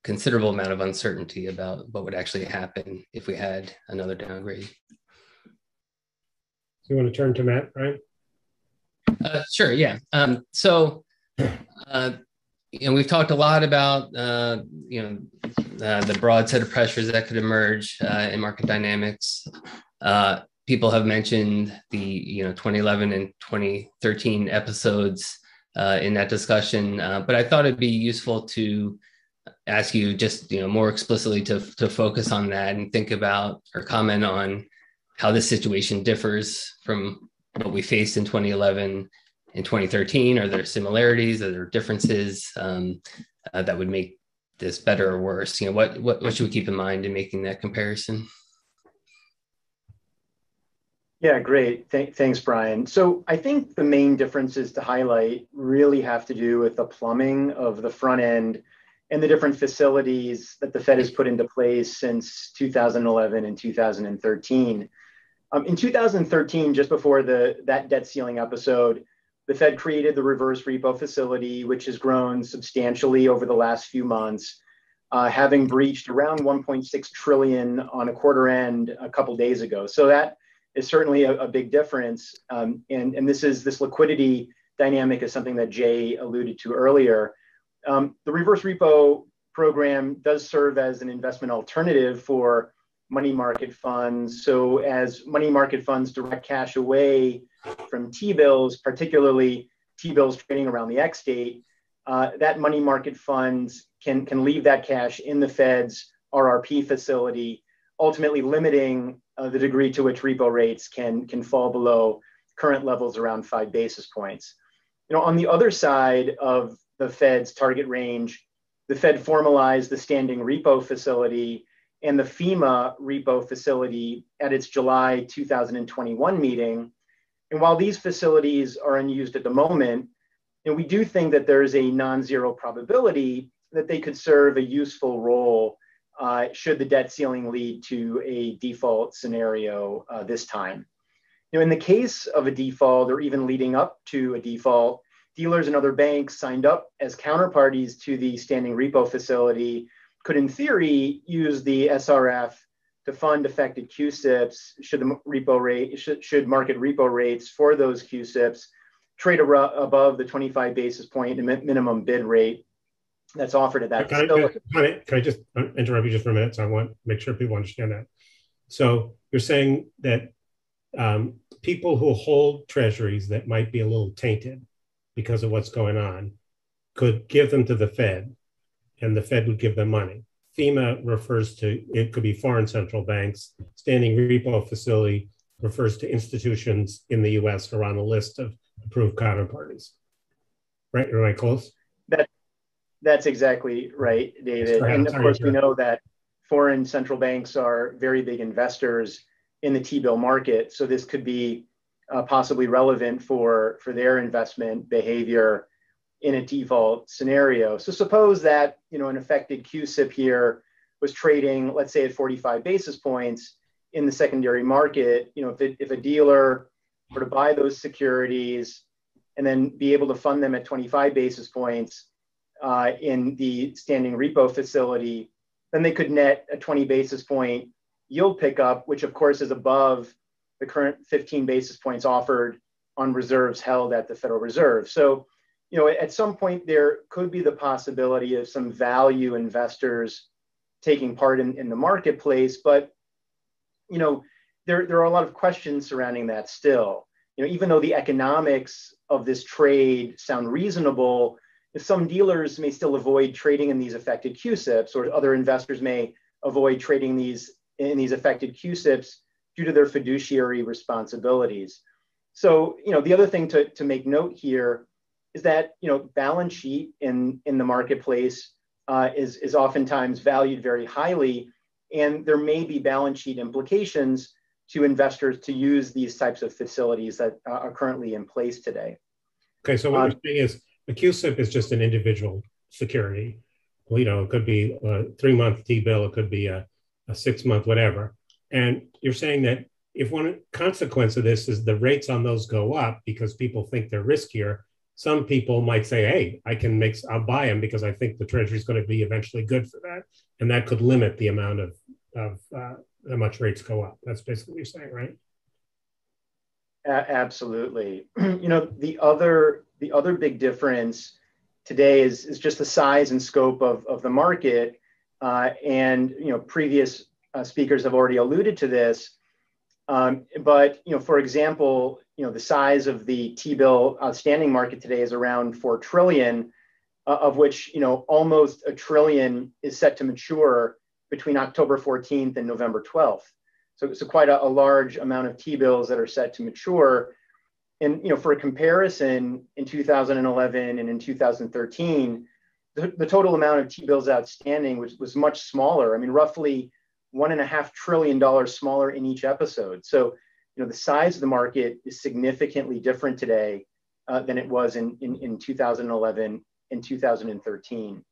considerable amount of uncertainty about what would actually happen if we had another downgrade. So you want to turn to Matt, right? Uh, sure, yeah. Um, so, uh, you know, we've talked a lot about, uh, you know, uh, the broad set of pressures that could emerge uh, in market dynamics. Uh, people have mentioned the, you know, 2011 and 2013 episodes in that discussion, but I thought it'd be useful to ask you just you know more explicitly to to focus on that and think about or comment on how this situation differs from what we faced in 2011 and 2013 are there similarities? Are there differences um, uh, that would make this better or worse? You know what, what what should we keep in mind in making that comparison? Yeah great. Th- thanks brian. So i think the main differences to highlight really have to do with the plumbing of the front end and the different facilities that the Fed has put into place since 2011 and 2013. Um, in 2013, just before the that debt ceiling episode, the Fed created the reverse repo facility, which has grown substantially over the last few months, uh, having breached around 1.6 trillion on a quarter end a couple days ago. So that is certainly a, a big difference. Um, and, and this is this liquidity dynamic is something that Jay alluded to earlier. Um, the reverse repo program does serve as an investment alternative for money market funds. So as money market funds direct cash away from T-bills, particularly T-bills trading around the X date, uh, that money market funds can, can leave that cash in the Fed's RRP facility, ultimately limiting uh, the degree to which repo rates can, can fall below current levels around five basis points. You know, on the other side of the Fed's target range, the Fed formalized the standing repo facility and the FIMA repo facility at its July 2021 meeting. And while these facilities are unused at the moment, and we do think that there is a non-zero probability that they could serve a useful role uh, should the debt ceiling lead to a default scenario uh, this time. Now, in the case of a default or even leading up to a default, dealers and other banks signed up as counterparties to the standing repo facility could, in theory, use the SRF to fund affected CUSIPs should the repo rate should, should market repo rates for those CUSIPs trade above the 25 basis point minimum bid rate that's offered at that. Can I, can, I, can I just interrupt you just for a minute? So I want to make sure people understand that. So you're saying that um, people who hold treasuries that might be a little tainted because of what's going on could give them to the Fed and the Fed would give them money. FIMA refers to it could be foreign central banks. Standing repo facility refers to institutions in the US who are on a list of approved counterparties. Right? Am I close? That that's exactly right, David. Sorry, and of course, we know that foreign central banks are very big investors in the T-bill market. So this could be uh, possibly relevant for, for their investment behavior in a default scenario. So suppose that you know an affected CUSIP here was trading, let's say at 45 basis points in the secondary market. You know, if, it, if a dealer were to buy those securities and then be able to fund them at 25 basis points uh, in the standing repo facility, then they could net a 20 basis point yield pickup, which of course is above the current 15 basis points offered on reserves held at the Federal Reserve. So, you know, at some point there could be the possibility of some value investors taking part in, in the marketplace, but you know, there, there are a lot of questions surrounding that still. You know, even though the economics of this trade sound reasonable, some dealers may still avoid trading in these affected CUSIPs, or other investors may avoid trading these in these affected CUSIPs due to their fiduciary responsibilities. So, you know, the other thing to, to make note here is that, you know, balance sheet in, in the marketplace uh, is, is oftentimes valued very highly, and there may be balance sheet implications to investors to use these types of facilities that uh, are currently in place today. Okay, so what um, you're saying is a is just an individual security. Well, you know, it could be a three-month T-bill, it could be a, a six-month whatever. And you're saying that if one consequence of this is the rates on those go up because people think they're riskier, some people might say, "Hey, I can make, I'll buy them because I think the Treasury is going to be eventually good for that," and that could limit the amount of of uh, how much rates go up. That's basically what you're saying, right? A- absolutely. you know, the other the other big difference today is is just the size and scope of of the market, uh, and you know, previous uh, speakers have already alluded to this. Um, but you know, for example, you know, the size of the T-bill outstanding market today is around four trillion, uh, of which you know almost a trillion is set to mature between October 14th and November 12th. So it's quite a, a large amount of T-bills that are set to mature. And you know, for a comparison, in 2011 and in 2013, the, the total amount of T-bills outstanding was, was much smaller. I mean, roughly one and a half trillion dollars smaller in each episode. So, you know, the size of the market is significantly different today uh, than it was in, in, in 2011 and 2013.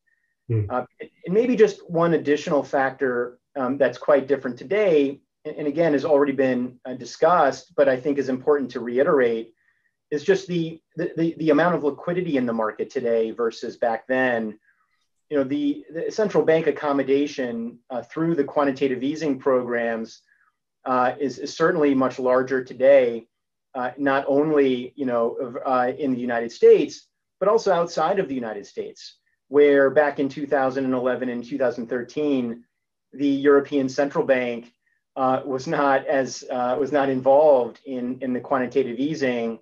Mm. Uh, and maybe just one additional factor um, that's quite different today, and, and again has already been uh, discussed, but I think is important to reiterate, is just the, the, the amount of liquidity in the market today versus back then you know, the, the central bank accommodation uh, through the quantitative easing programs uh, is, is, certainly much larger today, uh, not only, you know, uh, in the United States, but also outside of the United States, where back in 2011 and 2013, the European Central Bank uh, was not as uh, was not involved in in the quantitative easing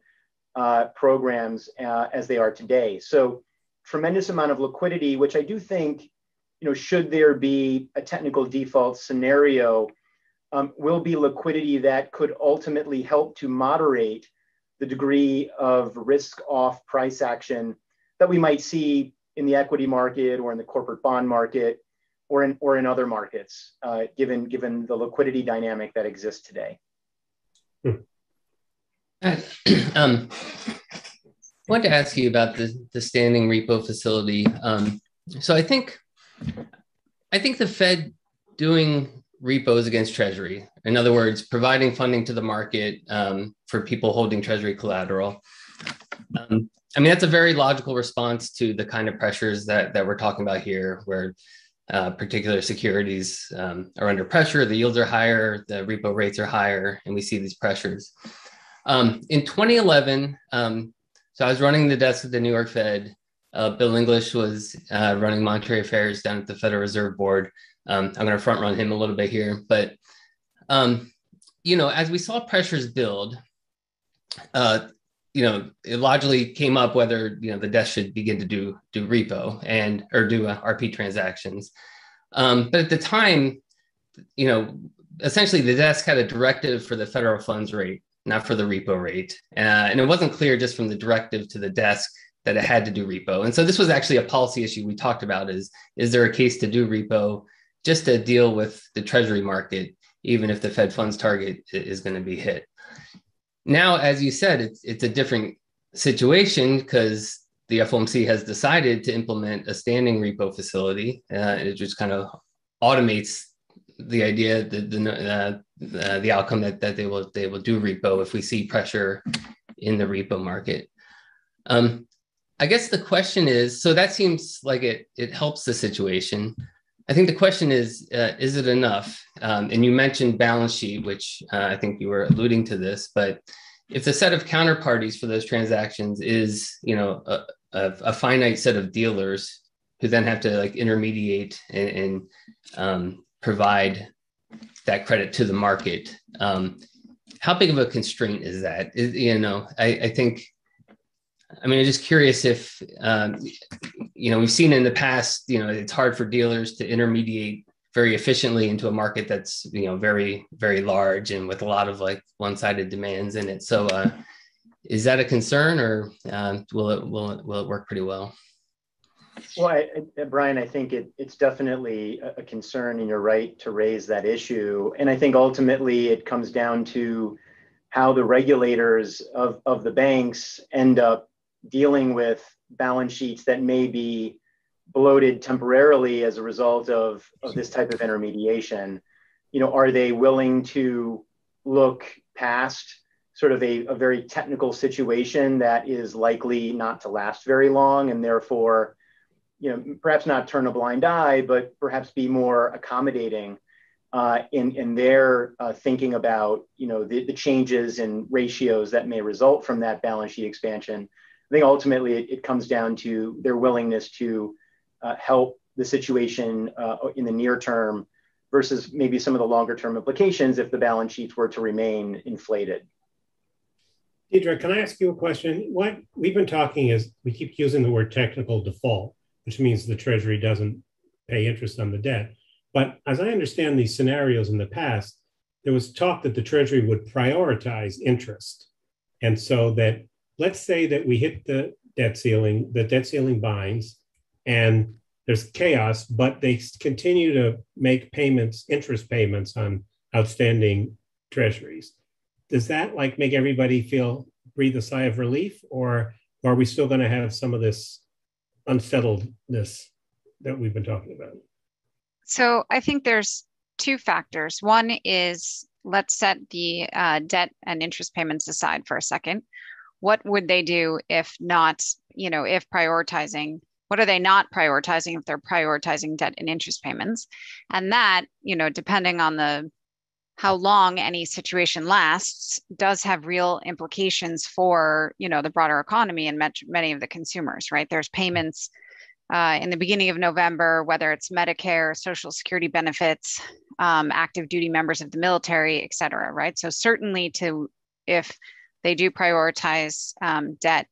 programs as they are today. So tremendous amount of liquidity, which I do think, you know, should there be a technical default scenario, um, will be liquidity that could ultimately help to moderate the degree of risk off price action that we might see in the equity market or in the corporate bond market or in, or in other markets, uh, given, given the liquidity dynamic that exists today. Hmm. um, I to ask you about the, the standing repo facility. Um, so I think I think the Fed doing repos against Treasury, in other words, providing funding to the market um, for people holding Treasury collateral. Um, I mean, that's a very logical response to the kind of pressures that, that we're talking about here, where uh, particular securities um, are under pressure, the yields are higher, the repo rates are higher, and we see these pressures. Um, in 2011, um, so I was running the desk at the New York Fed. Uh, Bill English was uh, running monetary affairs down at the Federal Reserve Board. Um, I'm going to front run him a little bit here, but um, you know, as we saw pressures build, uh, you know, it logically came up whether you know the desk should begin to do do repo and or do uh, RP transactions. Um, but at the time, you know, essentially the desk had a directive for the federal funds rate not for the repo rate. Uh, and it wasn't clear just from the directive to the desk that it had to do repo. And so this was actually a policy issue we talked about is, is there a case to do repo just to deal with the treasury market, even if the Fed funds target is going to be hit? Now, as you said, it's, it's a different situation because the FOMC has decided to implement a standing repo facility. Uh, it just kind of automates the idea that the uh, the outcome that, that they will they will do repo if we see pressure in the repo market. Um, I guess the question is so that seems like it it helps the situation. I think the question is uh, is it enough? Um, and you mentioned balance sheet, which uh, I think you were alluding to this, but if the set of counterparties for those transactions is you know a, a, a finite set of dealers who then have to like intermediate and, and um, provide that credit to the market. Um, how big of a constraint is that? Is, you know, I, I, think. I mean, I'm just curious if um, you know we've seen in the past. You know, it's hard for dealers to intermediate very efficiently into a market that's you know very very large and with a lot of like one-sided demands in it. So, uh, is that a concern, or uh, will it will it will it work pretty well? Well, I, I, uh, Brian, I think it, it's definitely a, concern, and you're right to raise that issue. And I think ultimately it comes down to how the regulators of, of the banks end up dealing with balance sheets that may be bloated temporarily as a result of, of this type of intermediation. You know, are they willing to look past sort of a, a very technical situation that is likely not to last very long and therefore you know, perhaps not turn a blind eye, but perhaps be more accommodating uh, in, in their uh, thinking about, you know, the, the changes in ratios that may result from that balance sheet expansion. I think ultimately it, it comes down to their willingness to uh, help the situation uh, in the near term versus maybe some of the longer term implications if the balance sheets were to remain inflated. Deirdre, can I ask you a question? What we've been talking is we keep using the word technical default which means the Treasury doesn't pay interest on the debt. But as I understand these scenarios in the past, there was talk that the Treasury would prioritize interest. And so that let's say that we hit the debt ceiling, the debt ceiling binds, and there's chaos, but they continue to make payments, interest payments on outstanding treasuries. Does that like make everybody feel breathe a sigh of relief, or are we still going to have some of this unsettledness that we've been talking about? So I think there's two factors. One is let's set the uh, debt and interest payments aside for a second. What would they do if not, you know, if prioritizing? What are they not prioritizing if they're prioritizing debt and interest payments? And that, you know, depending on the how long any situation lasts does have real implications for you know the broader economy and many of the consumers right there's payments uh, in the beginning of November, whether it's Medicare, Social Security benefits, um, active duty members of the military, et cetera, right? So certainly to if they do prioritize um, debt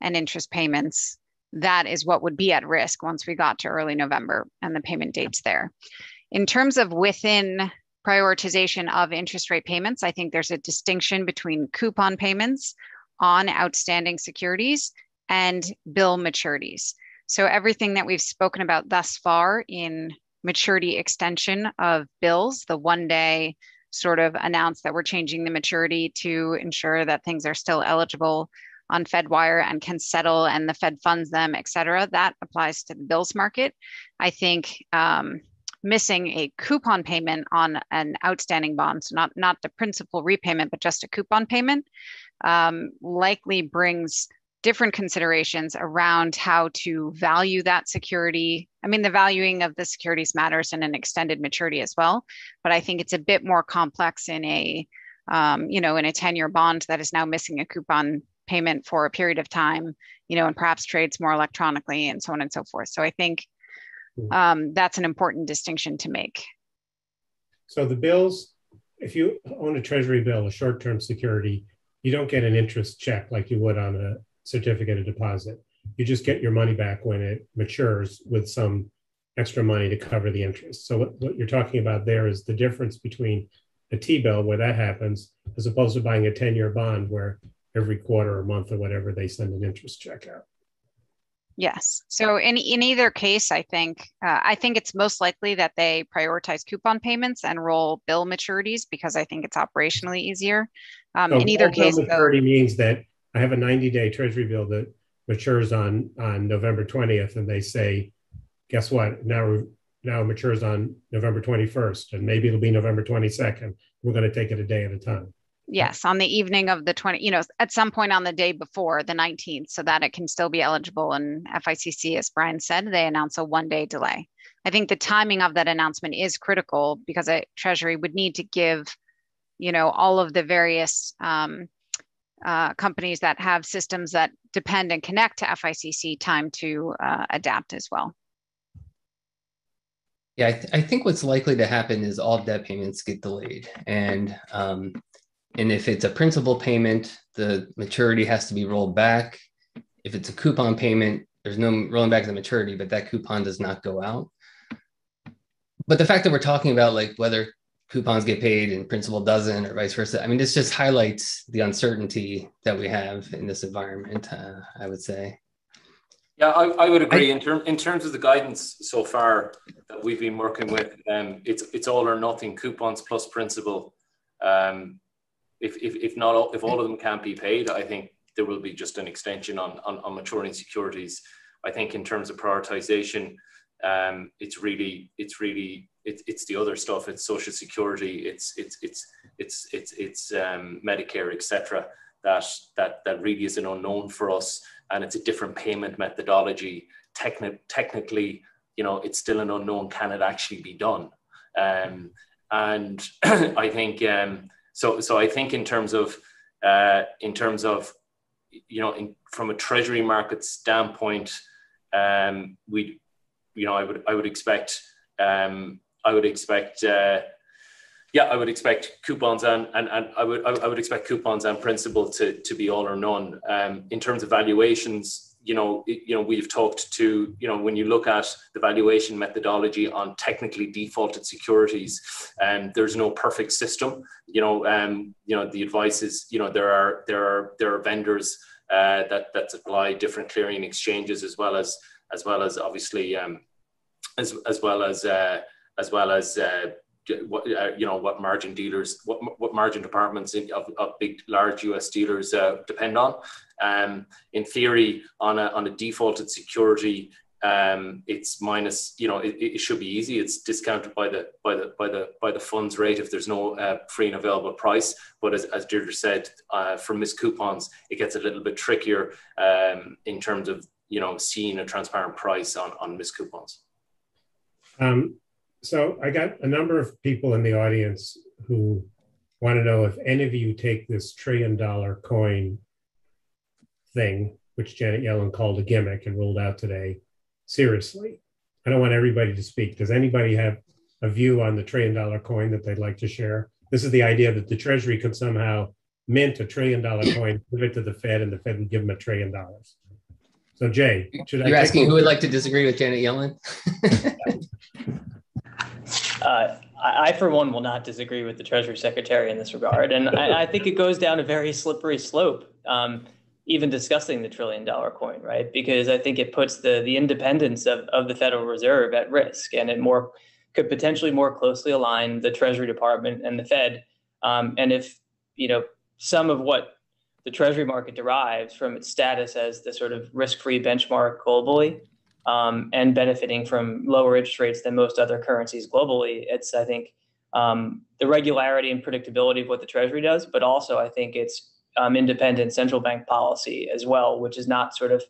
and interest payments, that is what would be at risk once we got to early November and the payment dates there. In terms of within prioritization of interest rate payments, I think there's a distinction between coupon payments on outstanding securities and bill maturities. So everything that we've spoken about thus far in maturity extension of bills, the one day sort of announced that we're changing the maturity to ensure that things are still eligible on FedWire and can settle and the Fed funds them, et cetera. That applies to the bills market. I think um, missing a coupon payment on an outstanding bond, so not, not the principal repayment, but just a coupon payment, um, likely brings different considerations around how to value that security. I mean, the valuing of the securities matters in an extended maturity as well, but I think it's a bit more complex in a, um, you know, in a 10-year bond that is now missing a coupon payment for a period of time, you know, and perhaps trades more electronically and so on and so forth. So I think. Um, that's an important distinction to make. So the bills, if you own a treasury bill, a short-term security, you don't get an interest check like you would on a certificate of deposit. You just get your money back when it matures with some extra money to cover the interest. So what, what you're talking about there is the difference between a T-bill where that happens as opposed to buying a 10-year bond where every quarter or month or whatever they send an interest check out. Yes. So in in either case, I think uh, I think it's most likely that they prioritize coupon payments and roll bill maturities because I think it's operationally easier. Um, so in either case, maturity though, means that I have a 90 day treasury bill that matures on on November 20th, and they say, guess what? Now now it matures on November 21st, and maybe it'll be November 22nd. We're going to take it a day at a time. Yes, on the evening of the 20, you know, at some point on the day before the 19th, so that it can still be eligible. And FICC, as Brian said, they announce a one day delay. I think the timing of that announcement is critical because a Treasury would need to give, you know, all of the various um, uh, companies that have systems that depend and connect to FICC time to uh, adapt as well. Yeah, I, th- I, think what's likely to happen is all debt payments get delayed, and um, and if it's a principal payment, the maturity has to be rolled back. If it's a coupon payment, there's no rolling back the maturity, but that coupon does not go out. But the fact that we're talking about like whether coupons get paid and principal doesn't or vice versa. I mean, this just highlights the uncertainty that we have in this environment, uh, I would say. Yeah, I, I would agree. I, in, term, in terms of the guidance so far that we've been working with, um, it's, it's all or nothing coupons plus principal. Um, if, if, if not all, if all of them can't be paid, I think there will be just an extension on, on, on maturing securities. I think in terms of prioritization, um, it's really it's really it's it's the other stuff. It's social security. It's it's it's it's it's it's um, Medicare, etc. That that that really is an unknown for us, and it's a different payment methodology. Techni- technically, you know, it's still an unknown. Can it actually be done? Um, and I think um, so. So I think in terms of uh, in terms of you know, in, from a treasury market standpoint, um, we you know, I would I would expect um, I would expect uh, yeah, I would expect coupons and, and, and I would I would expect coupons and principal to, to be all or none. Um, in terms of valuations, you know, you know, we've talked to, you know, when you look at the valuation methodology on technically defaulted securities, um, there's no perfect system. You know, um, you know, the advice is, you know, there are there are there are vendors uh, that that supply different clearing exchanges as well as as well as obviously um, as as well as uh, as well as uh, what uh, you know what margin dealers what what margin departments of, of big large US dealers uh, depend on. Um, in theory, on a on a defaulted security, um, it's minus you know it, it, should be easy. It's discounted by the by the by the by the funds rate if there's no uh, free and available price. But as, as Deirdre said, uh, for missed coupons, it gets a little bit trickier um, in terms of you know seeing a transparent price on on missed coupons. Um, so I got a number of people in the audience who want to know if any of you take this trillion dollar coin thing, which Janet Yellen called a gimmick and rolled out today, seriously. I don't want everybody to speak. Does anybody have a view on the trillion dollar coin that they'd like to share? This is the idea that the Treasury could somehow mint a trillion dollar coin, give it to the Fed, and the Fed would give them a trillion dollars. So, Jay, should You're I asking who would like to disagree with Janet Yellen? uh, I, for one, will not disagree with the Treasury Secretary in this regard. And I, I think it goes down a very slippery slope, um, even discussing the trillion dollar coin, right? Because I think it puts the, the independence of, of the Federal Reserve at risk and it more could potentially more closely align the Treasury Department and the Fed. Um, and if, you know, some of what the Treasury market derives from its status as the sort of risk free benchmark globally um, and benefiting from lower interest rates than most other currencies globally. It's, I think, um, the regularity and predictability of what the Treasury does, but also I think it's um, independent central bank policy as well, which is not sort of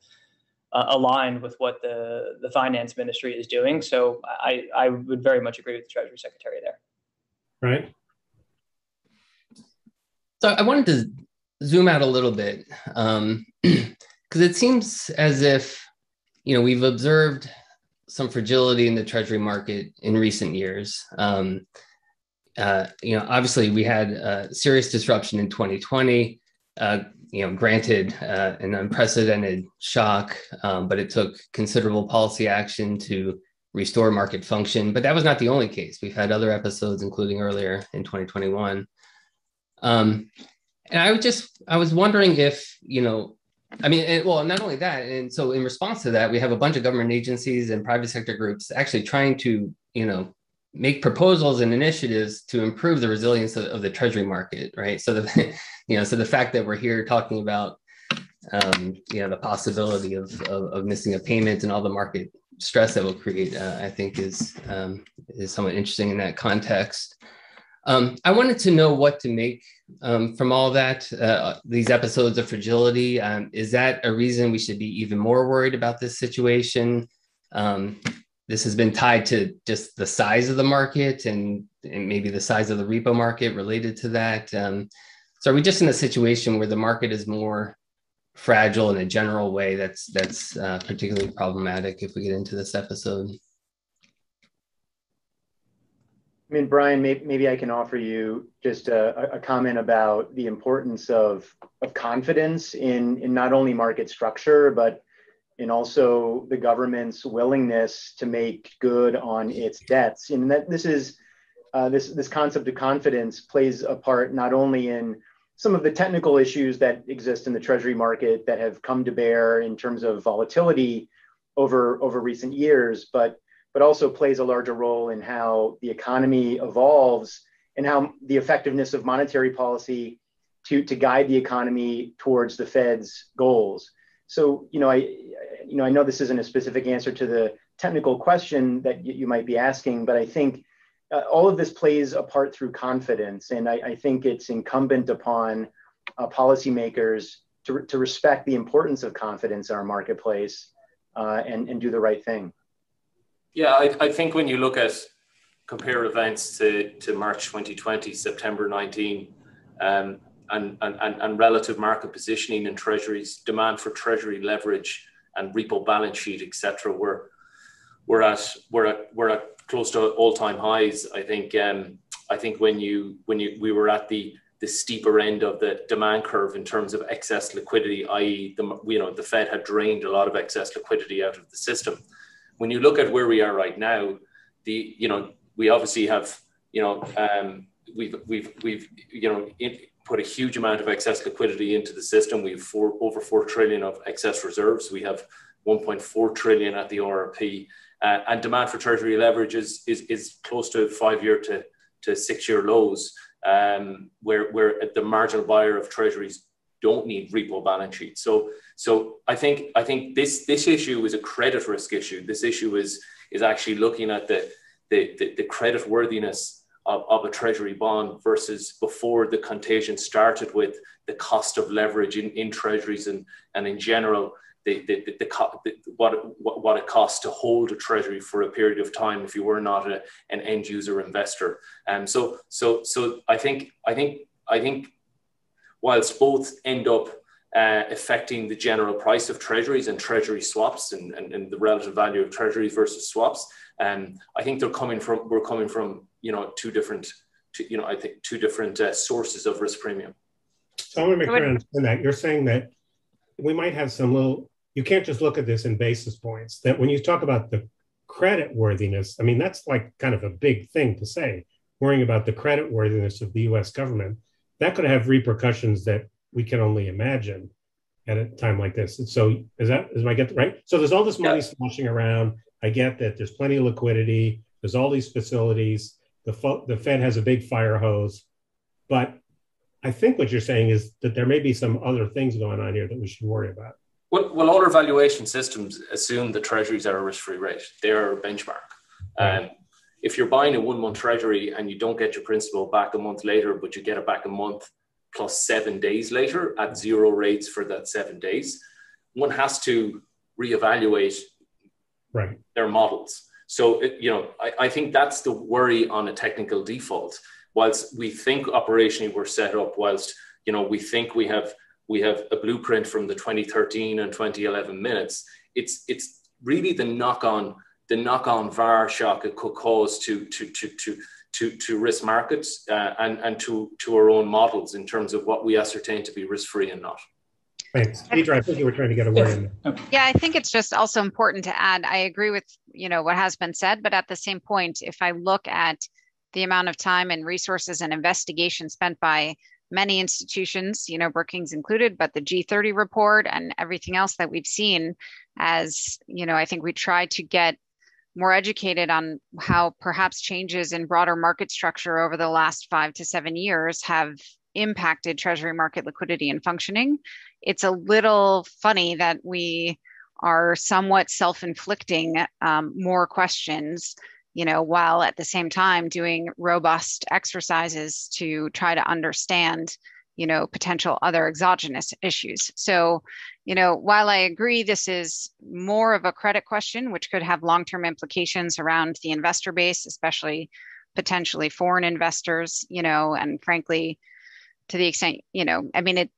uh, aligned with what the, the finance ministry is doing. So I, I would very much agree with the Treasury Secretary there. Right. So I wanted to zoom out a little bit because um, it seems as if you know we've observed some fragility in the treasury market in recent years. Um, uh, you know, obviously we had a serious disruption in 2020. Uh, you know, granted uh, an unprecedented shock, um, but it took considerable policy action to restore market function. But that was not the only case. We've had other episodes, including earlier in 2021. Um, and I was just, I was wondering if, you know, I mean, and, well, not only that, and so in response to that, we have a bunch of government agencies and private sector groups actually trying to, you know, make proposals and initiatives to improve the resilience of, of the treasury market, right? So the, you know, so the fact that we're here talking about, um, you know, the possibility of, of, of missing a payment and all the market stress that will create, uh, I think is um, is somewhat interesting in that context. Um, I wanted to know what to make um, from all that. Uh, these episodes of fragility. Um, is that a reason we should be even more worried about this situation? Um, this has been tied to just the size of the market and, and maybe the size of the repo market related to that. Um, so are we just in a situation where the market is more fragile in a general way that's that's uh, particularly problematic if we get into this episode? I mean, Brian, maybe, maybe I can offer you just a, a, comment about the importance of, of confidence in, in not only market structure, but in also the government's willingness to make good on its debts. And that this is uh, this this concept of confidence plays a part not only in some of the technical issues that exist in the treasury market that have come to bear in terms of volatility over over recent years, but but also plays a larger role in how the economy evolves and how the effectiveness of monetary policy to, to guide the economy towards the Fed's goals. So, you know, I, you know, I know this isn't a specific answer to the technical question that you might be asking, but I think uh, all of this plays a part through confidence. And I, I think it's incumbent upon uh, policymakers to, to respect the importance of confidence in our marketplace uh, and, and do the right thing. Yeah, I, I think when you look at compare events to, to March 2020, September 19, um, and, and, and relative market positioning in treasuries, demand for treasury leverage and repo balance sheet, etc. We're, we're at we're at we're at close to all-time highs. I think um, I think when you when you we were at the the steeper end of the demand curve in terms of excess liquidity, i.e., the you know the Fed had drained a lot of excess liquidity out of the system when you look at where we are right now, the you know we obviously have you know um, we've we've we've you know put a huge amount of excess liquidity into the system. We have four, over four trillion of excess reserves. We have 1.4 trillion at the RRP, uh, and demand for treasury leverage is is, is close to five year to to six year lows. Um, where where the marginal buyer of treasuries don't need repo balance sheets. So, so I think I think this this issue is a credit risk issue. This issue is is actually looking at the the, the, the credit worthiness of, of a treasury bond versus before the contagion started with the cost of leverage in, in treasuries and, and in general the, the, the, the, what, what it costs to hold a treasury for a period of time if you were not a, an end user investor. And um, so, so, so I think, I think, I think whilst both end up uh, affecting the general price of treasuries and treasury swaps and, and, and the relative value of treasuries versus swaps. Um, I think they're coming from we're coming from you know two different two, you know I think two different uh, sources of risk premium. So I want to make sure I understand that you're saying that we might have some little. You can't just look at this in basis points. That when you talk about the credit worthiness, I mean that's like kind of a big thing to say. Worrying about the credit worthiness of the U.S. government, that could have repercussions that we can only imagine at a time like this. And so is that is my get right? So there's all this money yeah. sloshing around. I get that there's plenty of liquidity. There's all these facilities. The fo- the Fed has a big fire hose, but I think what you're saying is that there may be some other things going on here that we should worry about. Well, well all our valuation systems assume the treasuries are a risk-free rate. They're a benchmark. Right. Um, if you're buying a one-month treasury and you don't get your principal back a month later, but you get it back a month plus seven days later at zero rates for that seven days, one has to reevaluate right. their models. So, it, you know, I, I think that's the worry on a technical default. Whilst we think operationally we're set up, whilst, you know, we think we have we have a blueprint from the 2013 and 2011 minutes, it's it's really the knock-on the knock-on VAR shock it could cause to to to to to, to risk markets uh, and, and to, to our own models in terms of what we ascertain to be risk free and not. Thanks. Deirdre, I think you were trying to get a word in there. Yeah, I think it's just also important to add, I agree with, you know, what has been said, but at the same point, if I look at the amount of time and resources and investigation spent by many institutions, you know, Brookings included, but the G30 report and everything else that we've seen as, you know, I think we try to get more educated on how perhaps changes in broader market structure over the last five to seven years have impacted treasury market liquidity and functioning. It's a little funny that we are somewhat self-inflicting um, more questions you know while at the same time doing robust exercises to try to understand you know potential other exogenous issues so you know while i agree this is more of a credit question which could have long-term implications around the investor base especially potentially foreign investors you know and frankly to the extent you know i mean it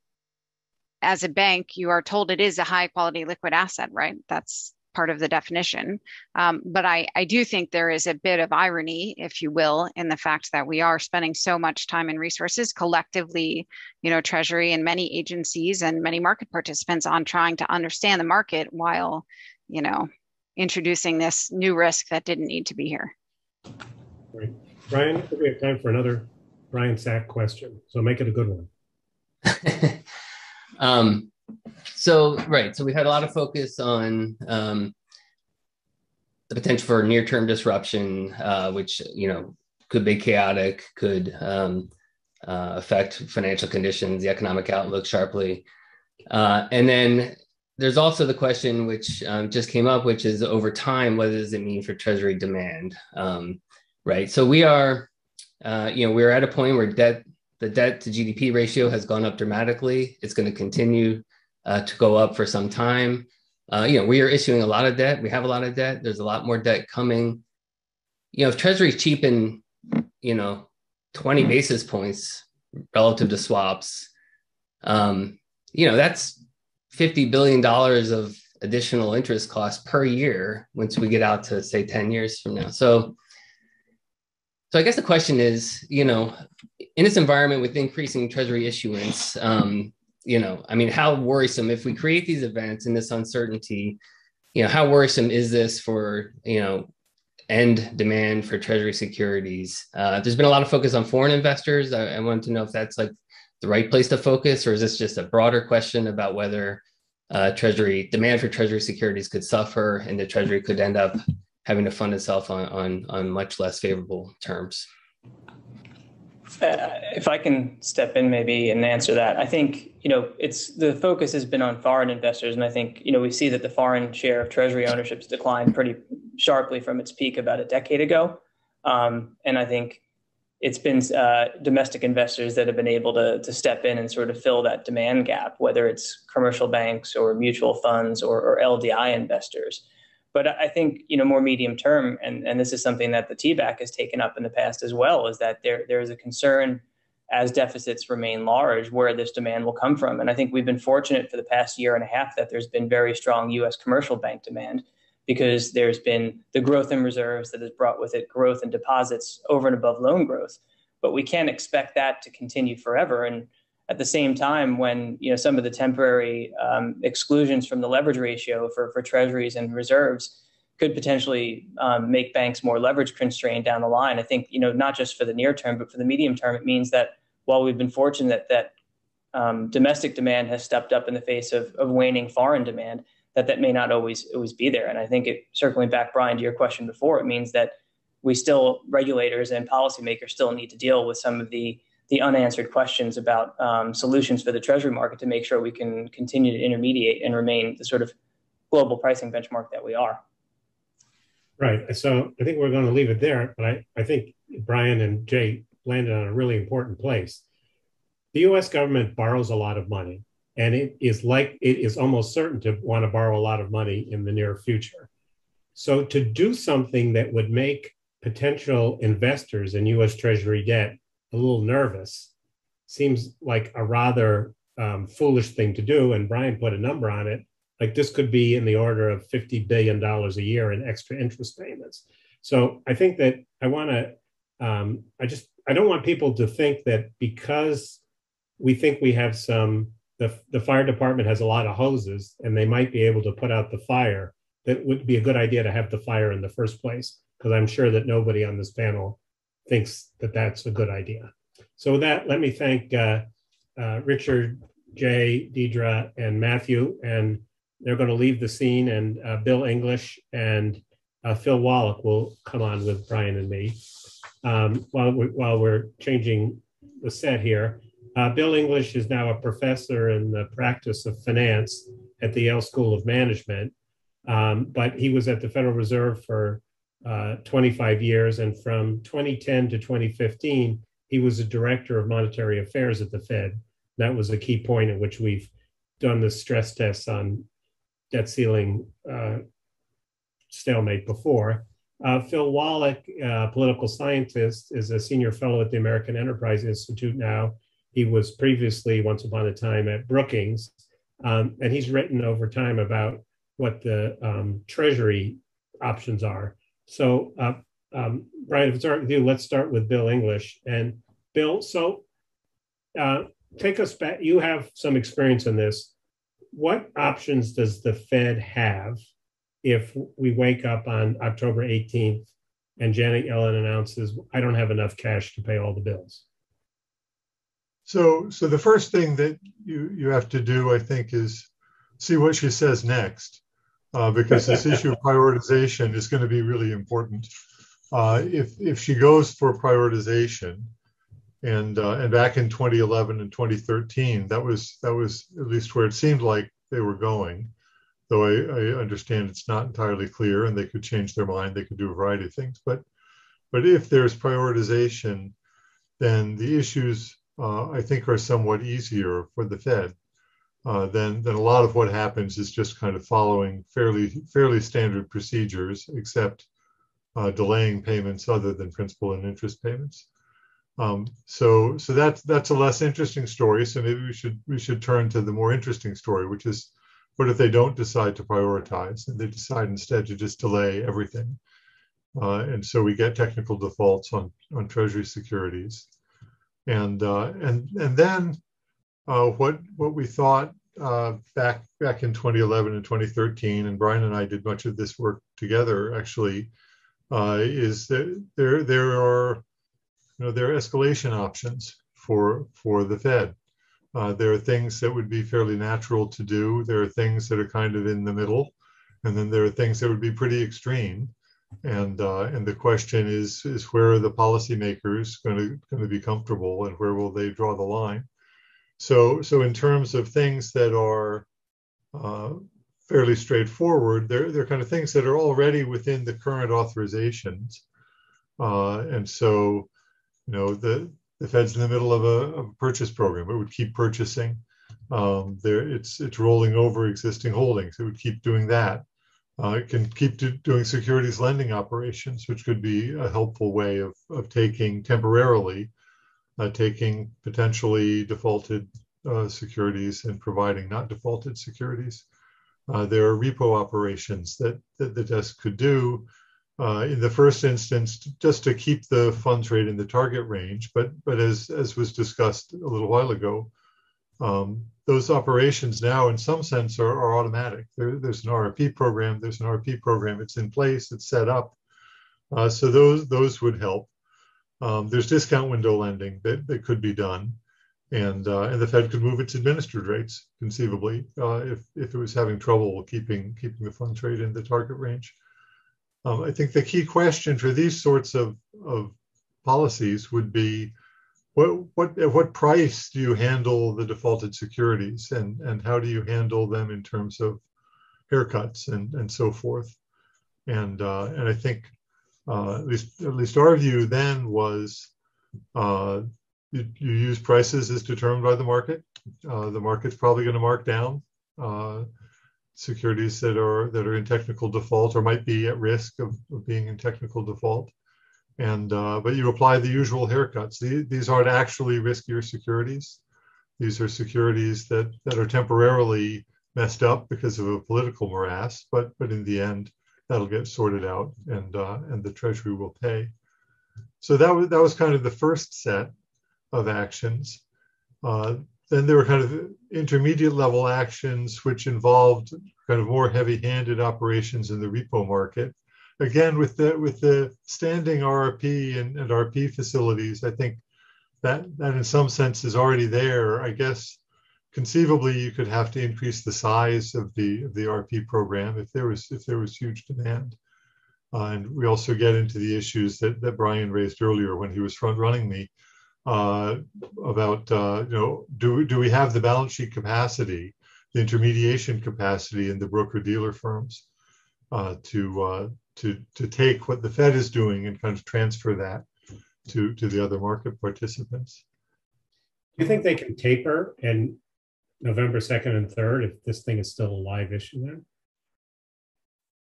as a bank you are told it is a high quality liquid asset right? That's part of the definition. Um, but I, I do think there is a bit of irony, if you will, in the fact that we are spending so much time and resources collectively, you know, Treasury and many agencies and many market participants on trying to understand the market while, you know, introducing this new risk that didn't need to be here. Right. Brian, we have time for another Brian Sack question. So make it a good one. um, so right, so we've had a lot of focus on um, the potential for near-term disruption, uh, which you know could be chaotic, could um, uh, affect financial conditions, the economic outlook sharply, uh, and then there's also the question which um, just came up, which is over time, what does it mean for Treasury demand? Um, right. So we are, uh, you know, we're at a point where debt, the debt to GDP ratio has gone up dramatically. It's going to continue uh, to go up for some time. Uh, you know, we are issuing a lot of debt. We have a lot of debt. There's a lot more debt coming. You know, if Treasuries cheapen, you know, 20 basis points relative to swaps, um, you know, that's $50 billion of additional interest costs per year once we get out to say 10 years from now. So, so I guess the question is, you know, in this environment with increasing treasury issuance, um, you know, I mean, how worrisome if we create these events and this uncertainty, you know, how worrisome is this for, you know, end demand for treasury securities? Uh, there's been a lot of focus on foreign investors. I, I want to know if that's like the right place to focus, or is this just a broader question about whether uh, treasury demand for treasury securities could suffer and the treasury could end up having to fund itself on, on, on much less favorable terms? Uh, if I can step in maybe and answer that, I think you know it's the focus has been on foreign investors, and I think you know we see that the foreign share of Treasury ownerships declined pretty sharply from its peak about a decade ago, um, and I think it's been uh, domestic investors that have been able to to step in and sort of fill that demand gap, whether it's commercial banks or mutual funds or, or LDI investors. But I think you know more medium term, and, and this is something that the TBAC has taken up in the past as well, is that there there is a concern as deficits remain large, where this demand will come from. And I think we've been fortunate for the past year and a half that there's been very strong US commercial bank demand because there's been the growth in reserves that has brought with it growth in deposits over and above loan growth. But we can't expect that to continue forever. And at the same time, when you know some of the temporary um, exclusions from the leverage ratio for, for treasuries and reserves could potentially um, make banks more leverage constrained down the line. I think you know not just for the near term, but for the medium term, it means that while we've been fortunate that that um, domestic demand has stepped up in the face of, of waning foreign demand, that that may not always always be there. And I think it circling back, Brian, to your question before, it means that we still regulators and policymakers still need to deal with some of the the unanswered questions about um, solutions for the treasury market to make sure we can continue to intermediate and remain the sort of global pricing benchmark that we are. Right. So I think we're going to leave it there. But I, I think Brian and Jay landed on a really important place. The US government borrows a lot of money, and it is like it is almost certain to want to borrow a lot of money in the near future. So to do something that would make potential investors in US Treasury debt a little nervous seems like a rather um, foolish thing to do. And Brian put a number on it like this could be in the order of $50 billion a year in extra interest payments. So I think that I want to, um, I just, I don't want people to think that because we think we have some, the, the fire department has a lot of hoses and they might be able to put out the fire, that would be a good idea to have the fire in the first place. Because I'm sure that nobody on this panel thinks that that's a good idea. So with that, let me thank uh, uh, Richard, Jay, Deirdre, and Matthew, and they're going to leave the scene, and uh, Bill English and uh, Phil Wallach will come on with Brian and me um, while, we, while we're changing the set here. Uh, Bill English is now a professor in the practice of finance at the Yale School of Management, um, but he was at the Federal Reserve for uh, 25 years, and from 2010 to 2015, he was a director of monetary affairs at the Fed. That was a key point at which we've done the stress tests on debt ceiling uh, stalemate before. Uh, Phil Wallach, uh, political scientist, is a senior fellow at the American Enterprise Institute now. He was previously, once upon a time, at Brookings, um, and he's written over time about what the um, Treasury options are. So, uh, um, Brian, if it's all right with you, let's start with Bill English. And Bill, so uh, take us back. You have some experience in this what options does the Fed have if we wake up on October 18th and Janet Yellen announces, I don't have enough cash to pay all the bills? So, so the first thing that you, you have to do, I think, is see what she says next, uh, because this issue of prioritization is going to be really important. Uh, if if she goes for prioritization, and uh, and back in 2011 and 2013 that was that was at least where it seemed like they were going though I, I, understand it's not entirely clear and they could change their mind they could do a variety of things but but if there's prioritization then the issues uh, i think are somewhat easier for the fed uh, then then a lot of what happens is just kind of following fairly fairly standard procedures except uh, delaying payments other than principal and interest payments um, so so that's that's a less interesting story. So maybe we should we should turn to the more interesting story, which is what if they don't decide to prioritize and they decide instead to just delay everything? Uh, and so we get technical defaults on on Treasury securities, and uh, and and then uh, what what we thought uh, back back in 2011 and 2013, and Brian and I did much of this work together actually, uh, is that there there are you know, there are escalation options for for the Fed. Uh, there are things that would be fairly natural to do. There are things that are kind of in the middle, and then there are things that would be pretty extreme. And uh, and the question is is where are the policymakers going to going to be comfortable, and where will they draw the line? So so in terms of things that are uh, fairly straightforward, they're they're kind of things that are already within the current authorizations, uh, and so you know the the Fed's in the middle of a, of a purchase program. It would keep purchasing. Um, there, it's it's rolling over existing holdings. It would keep doing that. Uh, it can keep do, doing securities lending operations, which could be a helpful way of of taking temporarily uh, taking potentially defaulted uh, securities and providing not defaulted securities. Uh, there are repo operations that, that the desk could do uh, in the first instance, just to keep the funds rate in the target range. But, but as, as was discussed a little while ago, um, those operations now, in some sense, are, are automatic. There, there's an RRP program. There's an RRP program. It's in place. It's set up. Uh, so those those would help. Um, there's discount window lending that, that could be done, and uh, and the Fed could move its administered rates conceivably uh, if if it was having trouble keeping keeping the fund rate in the target range. Um, I think the key question for these sorts of, of policies would be what, what, at what price do you handle the defaulted securities and, and how do you handle them in terms of haircuts and, and so forth? And, uh, and I think uh, at, least, at least our view then was uh, you, you, use prices as determined by the market. Uh, the market's probably going to mark down uh, securities that are that are in technical default or might be at risk of, of being in technical default. And uh, but you apply the usual haircuts. These, these aren't actually riskier securities. These are securities that that are temporarily messed up because of a political morass, but but in the end, that'll get sorted out, and uh, and the Treasury will pay. So that was that was kind of the first set of actions. Uh, then there were kind of intermediate level actions which involved kind of more heavy-handed operations in the repo market. Again, with the with the standing RRP and, and RP facilities, I think that that in some sense is already there. I guess conceivably you could have to increase the size of the of the RP program if there was if there was huge demand. Uh, and we also get into the issues that, that Brian raised earlier when he was front running me uh, about uh, you know do do we have the balance sheet capacity, the intermediation capacity in the broker dealer firms uh, to uh, to to take what the Fed is doing and kind of transfer that to to the other market participants. Do you think they can taper in November second and third if this thing is still a live issue then?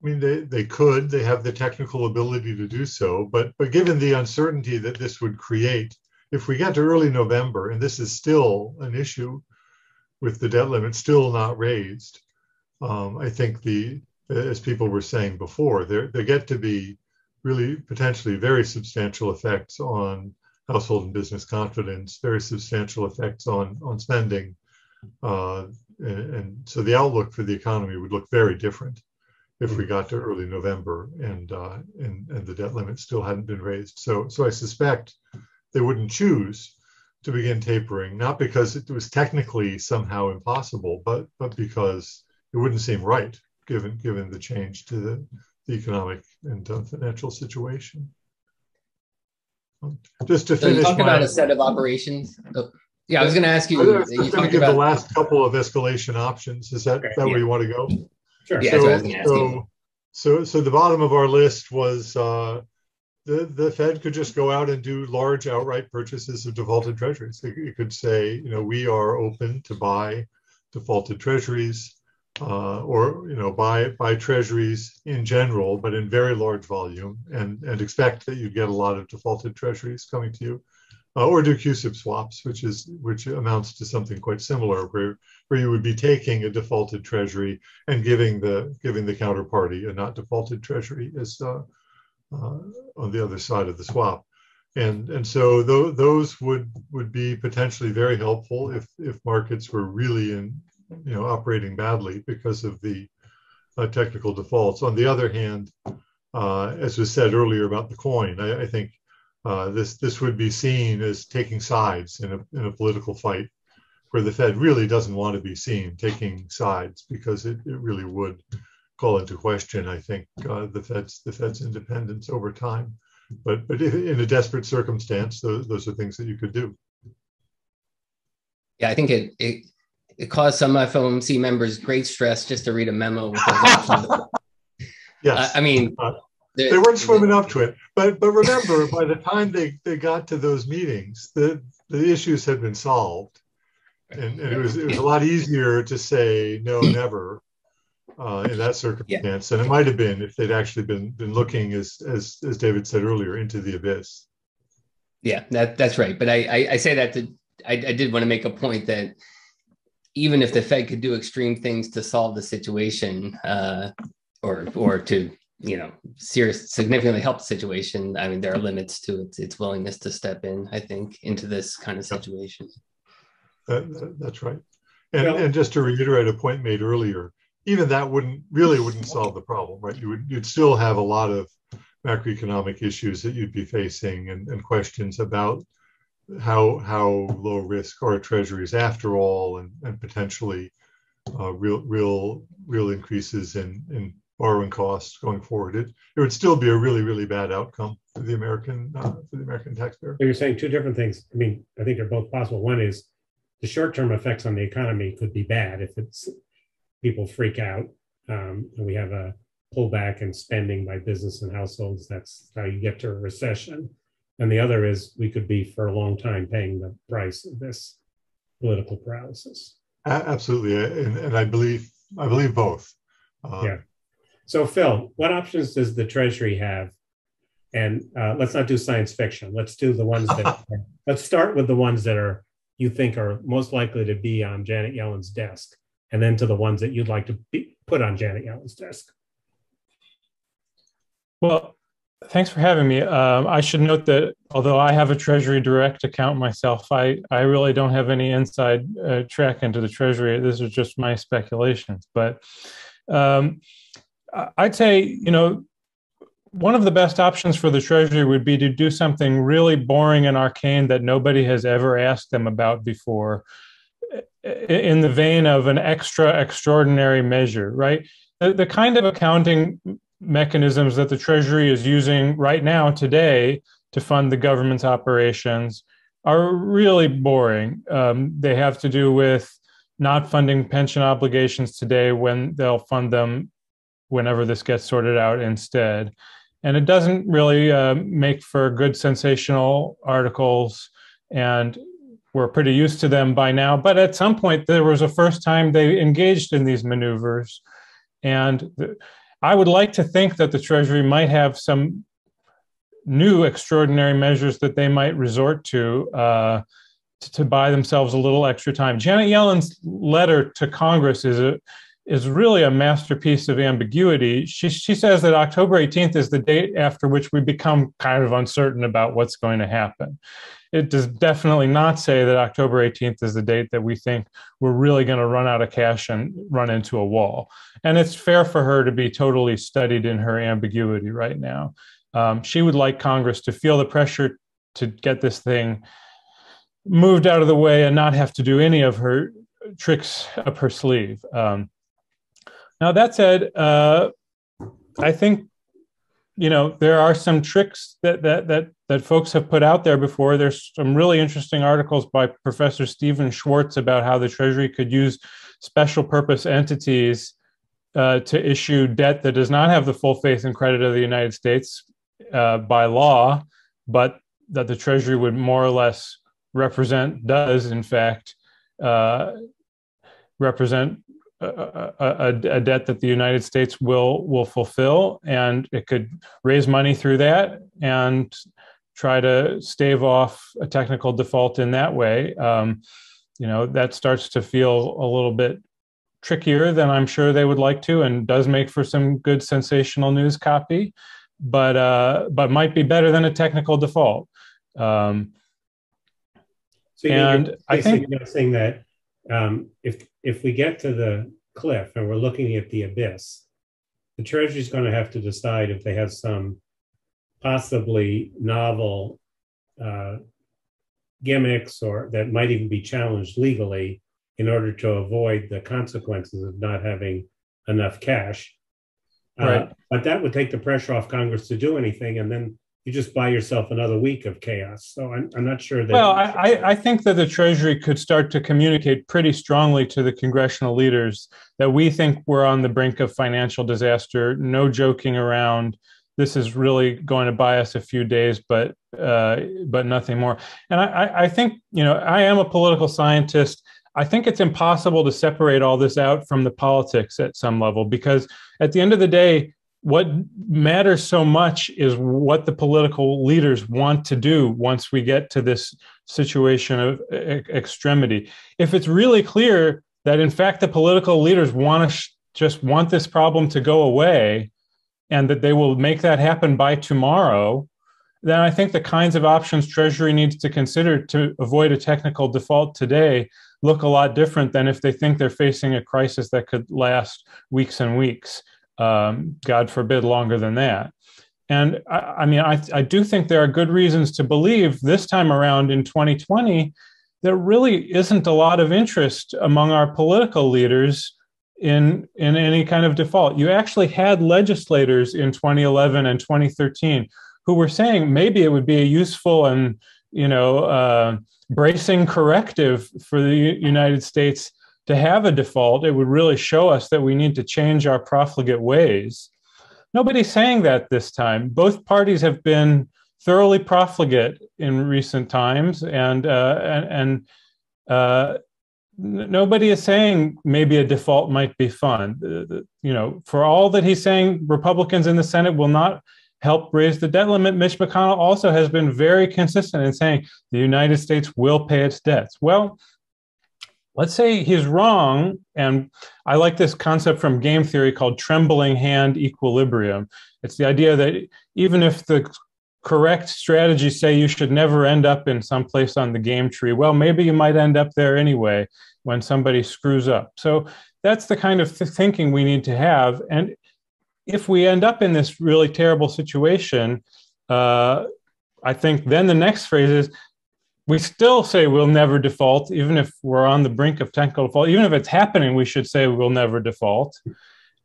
I mean, they, they could, they have the technical ability to do so, but but given the uncertainty that this would create, if we get to early November and this is still an issue with the debt limit still not raised, um, I think the as people were saying before, there there get to be really potentially very substantial effects on household and business confidence, very substantial effects on on spending, uh, and, and, so the outlook for the economy would look very different if we got to early November and uh, and and the debt limit still hadn't been raised. So so I suspect they wouldn't choose to begin tapering, not because it was technically somehow impossible, but but because it wouldn't seem right given given the change to the, the economic and uh, financial situation. Um, just to so finish, talk about a set of operations. Oh, yeah, I was going to ask you. I was you talked about the last couple of escalation options. Is that okay, that yeah. where you want to go? Sure. Yeah, so, so, so, so the bottom of our list was uh, the, the Fed could just go out and do large outright purchases of defaulted treasuries. It, could say, you know, we are open to buy defaulted treasuries uh, or, you know, buy, buy treasuries in general, but in very large volume and, and expect that you'd get a lot of defaulted treasuries coming to you. Uh, or do CUSIP swaps, which is which amounts to something quite similar, where where you would be taking a defaulted treasury and giving the giving the counterparty a not defaulted treasury as uh, uh, on the other side of the swap. And, and so th- those would, would be potentially very helpful if, if markets were really in, you know, operating badly because of the uh, technical defaults. On the other hand, uh, as was said earlier about the coin, I, I think uh, this this would be seen as taking sides in a in a political fight, where the Fed really doesn't want to be seen taking sides because it, it really would call into question, I think, uh, the Fed's the Fed's independence over time. But but in a desperate circumstance, those those are things that you could do. Yeah, I think it it, it caused some FOMC members great stress just to read a memo with those options. yes, I, I mean. Uh, they weren't swimming up to it, but but remember, by the time they, they got to those meetings, the the issues had been solved, and, and it was it was a lot easier to say no, never, uh, in that circumstance yeah. and it might have been if they'd actually been been looking as as as david said earlier into the abyss Yeah, that, that's right. But I, I, I say that to, I, I did want to make a point that even if the Fed could do extreme things to solve the situation uh, or, or to, you know, serious, significantly help the situation, I mean, there are limits to its, its willingness to step in, I think, into this kind of situation. That, that's right. And, and just to reiterate a point made earlier, even that wouldn't really wouldn't solve the problem, right? You would you'd still have a lot of macroeconomic issues that you'd be facing and, and questions about how how low risk are treasuries after all, and, and potentially uh, real real real increases in in borrowing costs going forward. It it would still be a really really bad outcome for the American uh, for the American taxpayer. So you're saying two different things. I mean, I think they're both possible. One is the short term effects on the economy could be bad if it's people freak out um, and we have a pullback in spending by business and households. That's how you get to a recession. And the other is we could be for a long time paying the price of this political paralysis. Absolutely, and, and I believe I believe both. Uh, yeah. So Phil, what options does the Treasury have? And uh, let's not do science fiction. Let's do the ones that. let's start with the ones that are you think are most likely to be on Janet Yellen's desk, and then to the ones that you'd like to be, put on Janet Yellen's desk. Well, thanks for having me. Um, I should note that although I have a Treasury Direct account myself, I, I really don't have any inside uh, track into the Treasury. This is just my speculations. But um, I'd say, you know, one of the best options for the Treasury would be to do something really boring and arcane that nobody has ever asked them about before, in the vein of an extra extraordinary measure, right? The, the kind of accounting mechanisms that the Treasury is using right now, today, to fund the government's operations are really boring. Um, they have to do with not funding pension obligations today when they'll fund them whenever this gets sorted out instead. And it doesn't really uh, make for good sensational articles and we're pretty used to them by now. But at some point there was a first time they engaged in these maneuvers. And i would like to think that the treasury might have some new extraordinary measures that they might resort to uh, to, to buy themselves a little extra time. Janet yellen's letter to congress is a is really a masterpiece of ambiguity. She, she says that October 18th is the date after which we become kind of uncertain about what's going to happen. It does definitely not say that October 18th is the date that we think we're really going to run out of cash and run into a wall. And it's fair for her to be totally studied in her ambiguity right now. Um, she would like Congress to feel the pressure to get this thing moved out of the way and not have to do any of her tricks up her sleeve. Um, now that said, uh, I think you know there are some tricks that that that that folks have put out there before. There's some really interesting articles by Professor Steven Schwarcz about how the Treasury could use special purpose entities uh, to issue debt that does not have the full faith and credit of the United States uh, by law, but that the Treasury would more or less represent, does in fact uh, represent a, a, a, debt that the United States will will fulfill, and it could raise money through that and try to stave off a technical default in that way. Um, you know that starts to feel a little bit trickier than I'm sure they would like to, and does make for some good sensational news copy, but uh, but might be better than a technical default. Um, so and I think you're saying that um, if if we get to the cliff and we're looking at the abyss, the Treasury is going to have to decide if they have some possibly novel uh, gimmicks or that might even be challenged legally in order to avoid the consequences of not having enough cash. Uh, right. Uh, but that would take the pressure off Congress to do anything, and then you just buy yourself another week of chaos. So I'm, I'm not sure that. Well, I, I think that the Treasury could start to communicate pretty strongly to the congressional leaders that we think we're on the brink of financial disaster. No joking around. This is really going to buy us a few days, but uh, but nothing more. And I, I think you know I am a political scientist. I think it's impossible to separate all this out from the politics at some level because at the end of the day, what matters so much is what the political leaders want to do once we get to this situation of extremity. If it's really clear that, in fact, the political leaders want to sh- just want this problem to go away and that they will make that happen by tomorrow, then I think the kinds of options Treasury needs to consider to avoid a technical default today look a lot different than if they think they're facing a crisis that could last weeks and weeks um, God forbid, longer than that. And I, I mean, I, I do think there are good reasons to believe this time around in 2020, there really isn't a lot of interest among our political leaders in in any kind of default. You actually had legislators in 2011 and 2013 who were saying maybe it would be a useful and you know uh, bracing corrective for the United States to have a default, it would really show us that we need to change our profligate ways. Nobody's saying that this time. Both parties have been thoroughly profligate in recent times, and uh, and, and uh, nobody is saying maybe a default might be fun. you know, for all that he's saying, Republicans in the Senate will not help raise the debt limit. Mitch McConnell also has been very consistent in saying the United States will pay its debts. Well, let's say he's wrong and i like this concept from game theory called trembling hand equilibrium. It's the idea that even if the correct strategies say you should never end up in some place on the game tree well maybe you might end up there anyway when somebody screws up. So that's the kind of thinking we need to have. And if we end up in this really terrible situation uh, i think then the next phrase is we still say we'll never default, even if we're on the brink of technical default. Even if it's happening, we should say we'll never default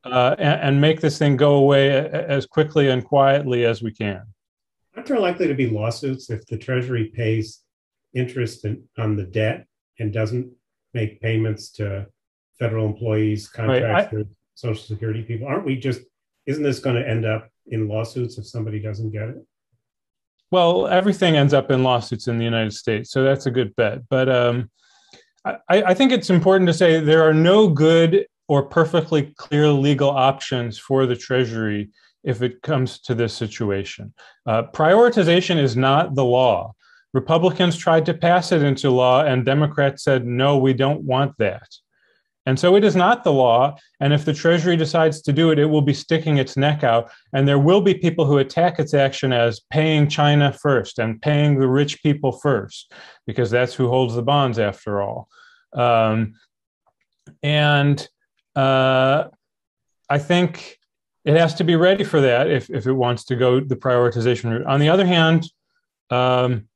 uh, and, and, make this thing go away as quickly and quietly as we can. Aren't there likely to be lawsuits if the Treasury pays interest in, on the debt and doesn't make payments to federal employees, contractors, right. Social Security people? Aren't we just, isn't this going to end up in lawsuits if somebody doesn't get it? Well, everything ends up in lawsuits in the United States, so that's a good bet. But um, I, I think it's important to say there are no good or perfectly clear legal options for the Treasury if it comes to this situation. Uh, prioritization is not the law. Republicans tried to pass it into law, and Democrats said, no, we don't want that. And so it is not the law. And if the Treasury decides to do it, it will be sticking its neck out. And there will be people who attack its action as paying China first and paying the rich people first, because that's who holds the bonds after all. Um, and uh, I think it has to be ready for that if, if it wants to go the prioritization route. On the other hand, um,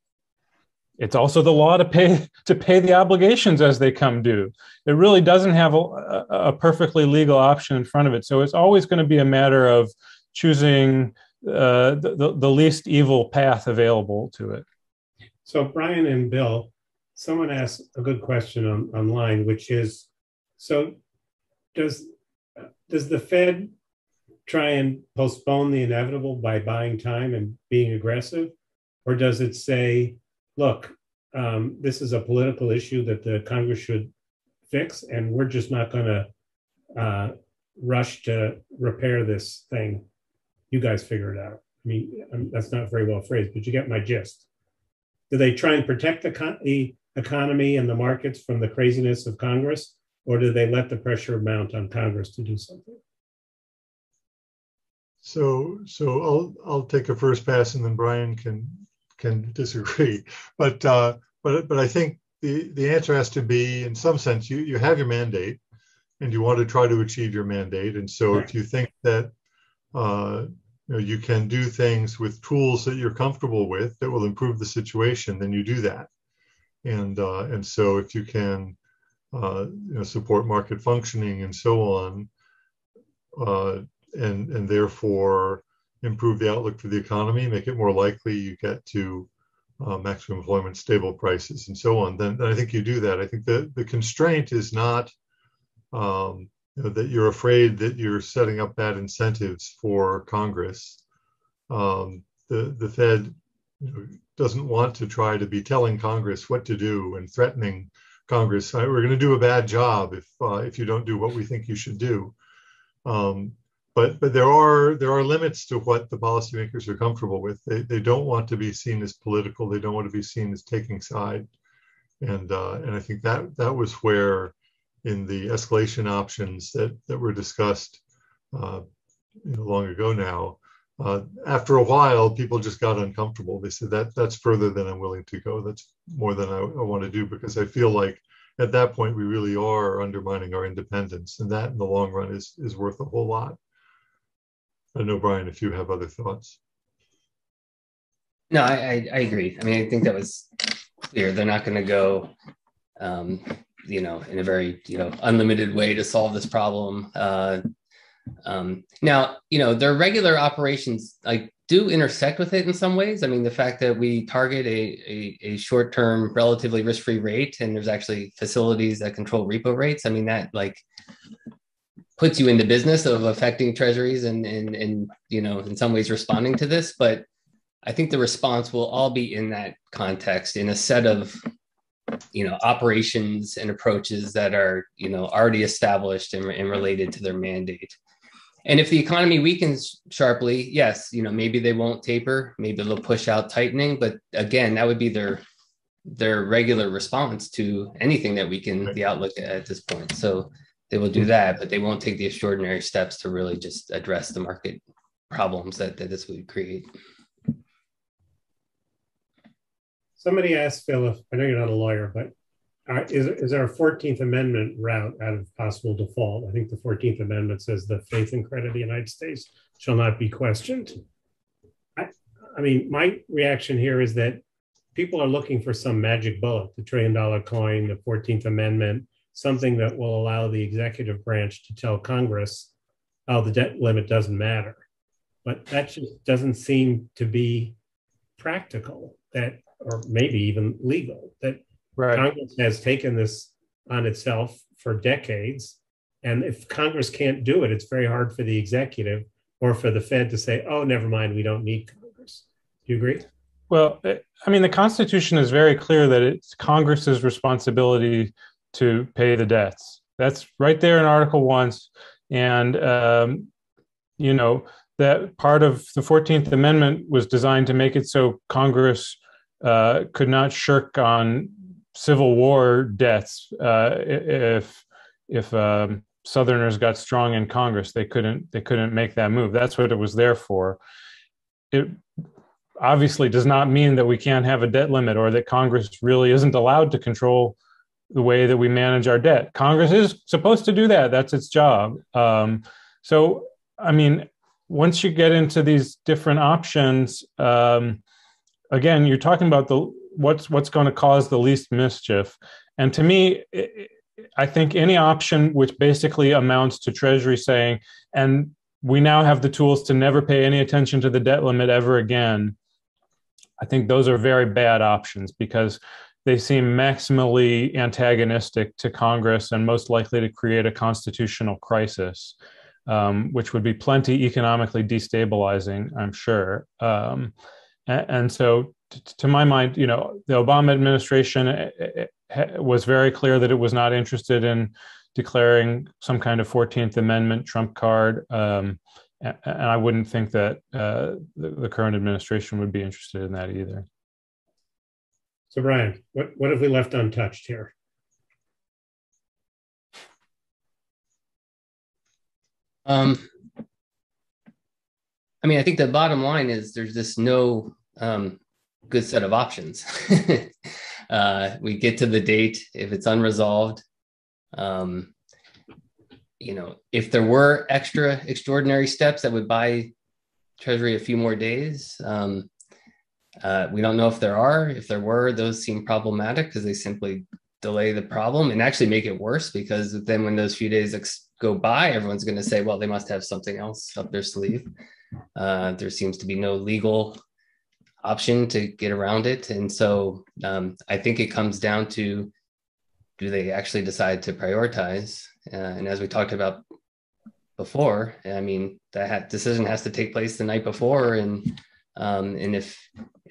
it's also the law to pay to pay the obligations as they come due. It really doesn't have a, a perfectly legal option in front of it. So it's always going to be a matter of choosing uh, the, the least evil path available to it. So Brian and Bill, someone asked a good question on, online, which is, so does does the Fed try and postpone the inevitable by buying time and being aggressive, or does it say? Look, um, this is a political issue that the Congress should fix, and we're just not going to uh, rush to repair this thing. You guys figure it out. I mean, um, that's not very well phrased, but you get my gist. Do they try and protect the, con- the economy and the markets from the craziness of Congress, or do they let the pressure mount on Congress to do something? So, so I'll I'll take a first pass, and then Brian can can disagree, but uh, but but I think the the answer has to be, in some sense, you you have your mandate, and you want to try to achieve your mandate, and so if you think that uh, you know you can do things with tools that you're comfortable with that will improve the situation, then you do that, and uh, and so if you can uh, you know, support market functioning and so on, uh, and and therefore improve the outlook for the economy, make it more likely you get to uh, maximum employment, stable prices, and so on, then, then, I think you do that. I think the, the constraint is not um, you know, that you're afraid that you're setting up bad incentives for Congress. Um, the, the Fed you know, doesn't want to try to be telling Congress what to do and threatening Congress. We're going to do a bad job if uh, if you don't do what we think you should do. Um, but but there are there are limits to what the policymakers are comfortable with. They they don't want to be seen as political. They don't want to be seen as taking side, and uh, and I think that that was where, in the escalation options that that were discussed, uh, you know, long ago now, uh, after a while, people just got uncomfortable. They said that that's further than I'm willing to go. That's more than I, I want to do because I feel like at that point we really are undermining our independence, and that in the long run is is worth a whole lot. I know Brian, if you have other thoughts. No, I, I, I agree. I mean, I think that was clear. They're not going to go, um, you know, in a very you know unlimited way to solve this problem. Uh, um, now, you know, their regular operations like do intersect with it in some ways. I mean, the fact that we target a, a, a short-term, relatively risk-free rate, and there's actually facilities that control repo rates. I mean, that like puts you in the business of affecting treasuries and and and you know, in some ways responding to this. But I think the response will all be in that context, in a set of you know operations and approaches that are you know already established and, and related to their mandate and if the economy weakens sharply, yes, you know, maybe they won't taper, maybe they'll push out tightening, but again, that would be their their regular response to anything that weaken the outlook at this point. So they will do that, but they won't take the extraordinary steps to really just address the market problems that, that this would create. Somebody asked Phil, if I know you're not a lawyer, but uh, is, is there a 14th Amendment route out of possible default? I think the 14th Amendment says the faith and credit of the United States shall not be questioned. I, I mean, my reaction here is that people are looking for some magic bullet, the trillion dollar coin, the 14th Amendment, something that will allow the executive branch to tell Congress, oh, the debt limit doesn't matter. But that just doesn't seem to be practical that or maybe even legal that Right. Congress has taken this on itself for decades. And if Congress can't do it, it's very hard for the executive or for the Fed to say, oh, never mind, we don't need Congress. Do you agree? Well, I mean, the Constitution is very clear that it's Congress's responsibility to pay the debts. That's right there in Article 1. And, um, you know, that part of the 14th Amendment was designed to make it so Congress uh, could not shirk on Civil War debts Uh, if if um, Southerners got strong in Congress, they couldn't they couldn't make that move. That's what it was there for. It obviously does not mean that we can't have a debt limit or that Congress really isn't allowed to control the way that we manage our debt. Congress is supposed to do that. That's its job. Um, so, I mean, once you get into these different options, um, again, you're talking about the what's what's going to cause the least mischief and to me i think any option which basically amounts to treasury saying and we now have the tools to never pay any attention to the debt limit ever again i think those are very bad options because they seem maximally antagonistic to congress and most likely to create a constitutional crisis um, which would be plenty economically destabilizing i'm sure um, and, and so to my mind, you know, the Obama administration eh, eh, eh, was very clear that it was not interested in declaring some kind of 14th Amendment trump card. Um, and I wouldn't think that uh, the, current administration would be interested in that either. So, Brian, what, what have we left untouched here? Um, I mean, I think the bottom line is there's just no um, good set of options. uh, we get to the date if it's unresolved. Um, you know, if there were extra extraordinary steps that would buy Treasury a few more days, um, uh, we don't know if there are. If there were, those seem problematic because they simply delay the problem and actually make it worse because then when those few days ex- go by, everyone's going to say, well, they must have something else up their sleeve. Uh, there seems to be no legal option to get around it. And so um, I think it comes down to do they actually decide to prioritize? Uh, and as we talked about before, I mean, that decision has to take place the night before. And um, and if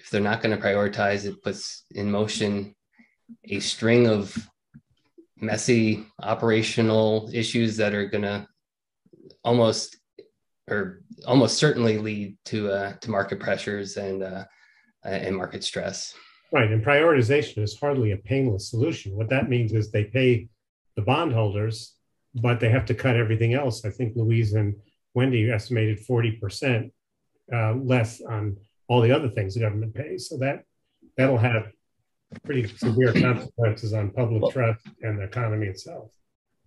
if they're not going to prioritize, it puts in motion a string of messy operational issues that are going to almost or almost certainly lead to uh, to market pressures and uh, and market stress. Right, and prioritization is hardly a painless solution. What that means is they pay the bondholders, but they have to cut everything else. I think Louise and Wendy estimated forty percent uh, less on all the other things the government pays. So that that'll have pretty severe consequences on public trust and the economy itself.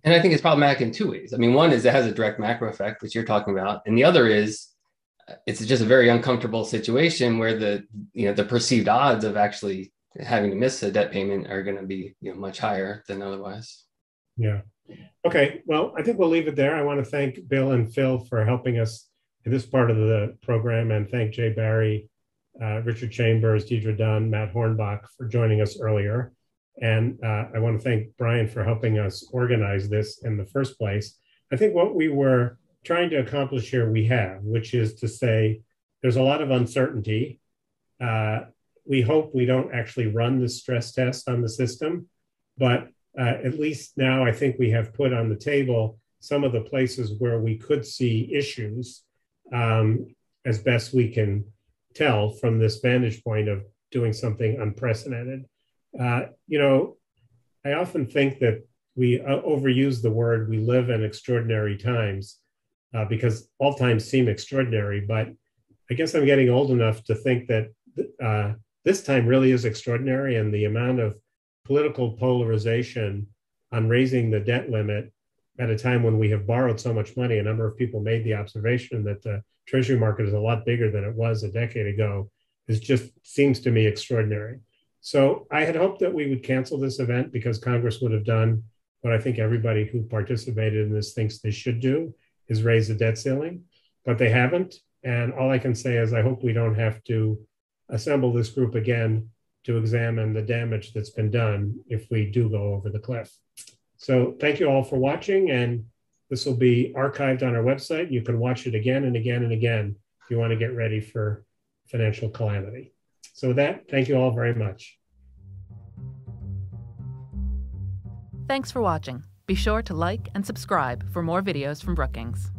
And I think it's problematic in two ways. I mean, one is it has a direct macro effect, which you're talking about, and the other is uh, it's just a very uncomfortable situation where the you know the perceived odds of actually having to miss a debt payment are going to be you know much higher than otherwise. Yeah. Okay. Well, I think we'll leave it there. I want to thank Bill and Phil for helping us this part of the program, and thank Jay Barry uh, Richard Chambers, Deirdre Dunn, Matt Hornbach for joining us earlier. And uh, I want to thank Brian for helping us organize this in the first place. I think what we were trying to accomplish here we have, which is to say there's a lot of uncertainty. Uh, we hope we don't actually run the stress test on the system, but uh, at least now I think we have put on the table some of the places where we could see issues um, as best we can tell from this vantage point of doing something unprecedented. Uh, you know, I often think that we uh, overuse the word we live in extraordinary times uh, because all times seem extraordinary. But I guess I'm getting old enough to think that uh, this time really is extraordinary, and the amount of political polarization on raising the debt limit at a time when we have borrowed so much money, a number of people made the observation that the treasury market is a lot bigger than it was a decade ago. Is just seems to me extraordinary. So I had hoped that we would cancel this event because Congress would have done what I think everybody who participated in this thinks they should do is raise the debt ceiling, but they haven't. And all I can say is I hope we don't have to assemble this group again to examine the damage that's been done if we do go over the cliff. So thank you all for watching, and this will be archived on our website. You can watch it again and again and again if you want to get ready for financial calamity. So with that, thank you all very much. Thanks for watching. Be sure to like and subscribe for more videos from Brookings.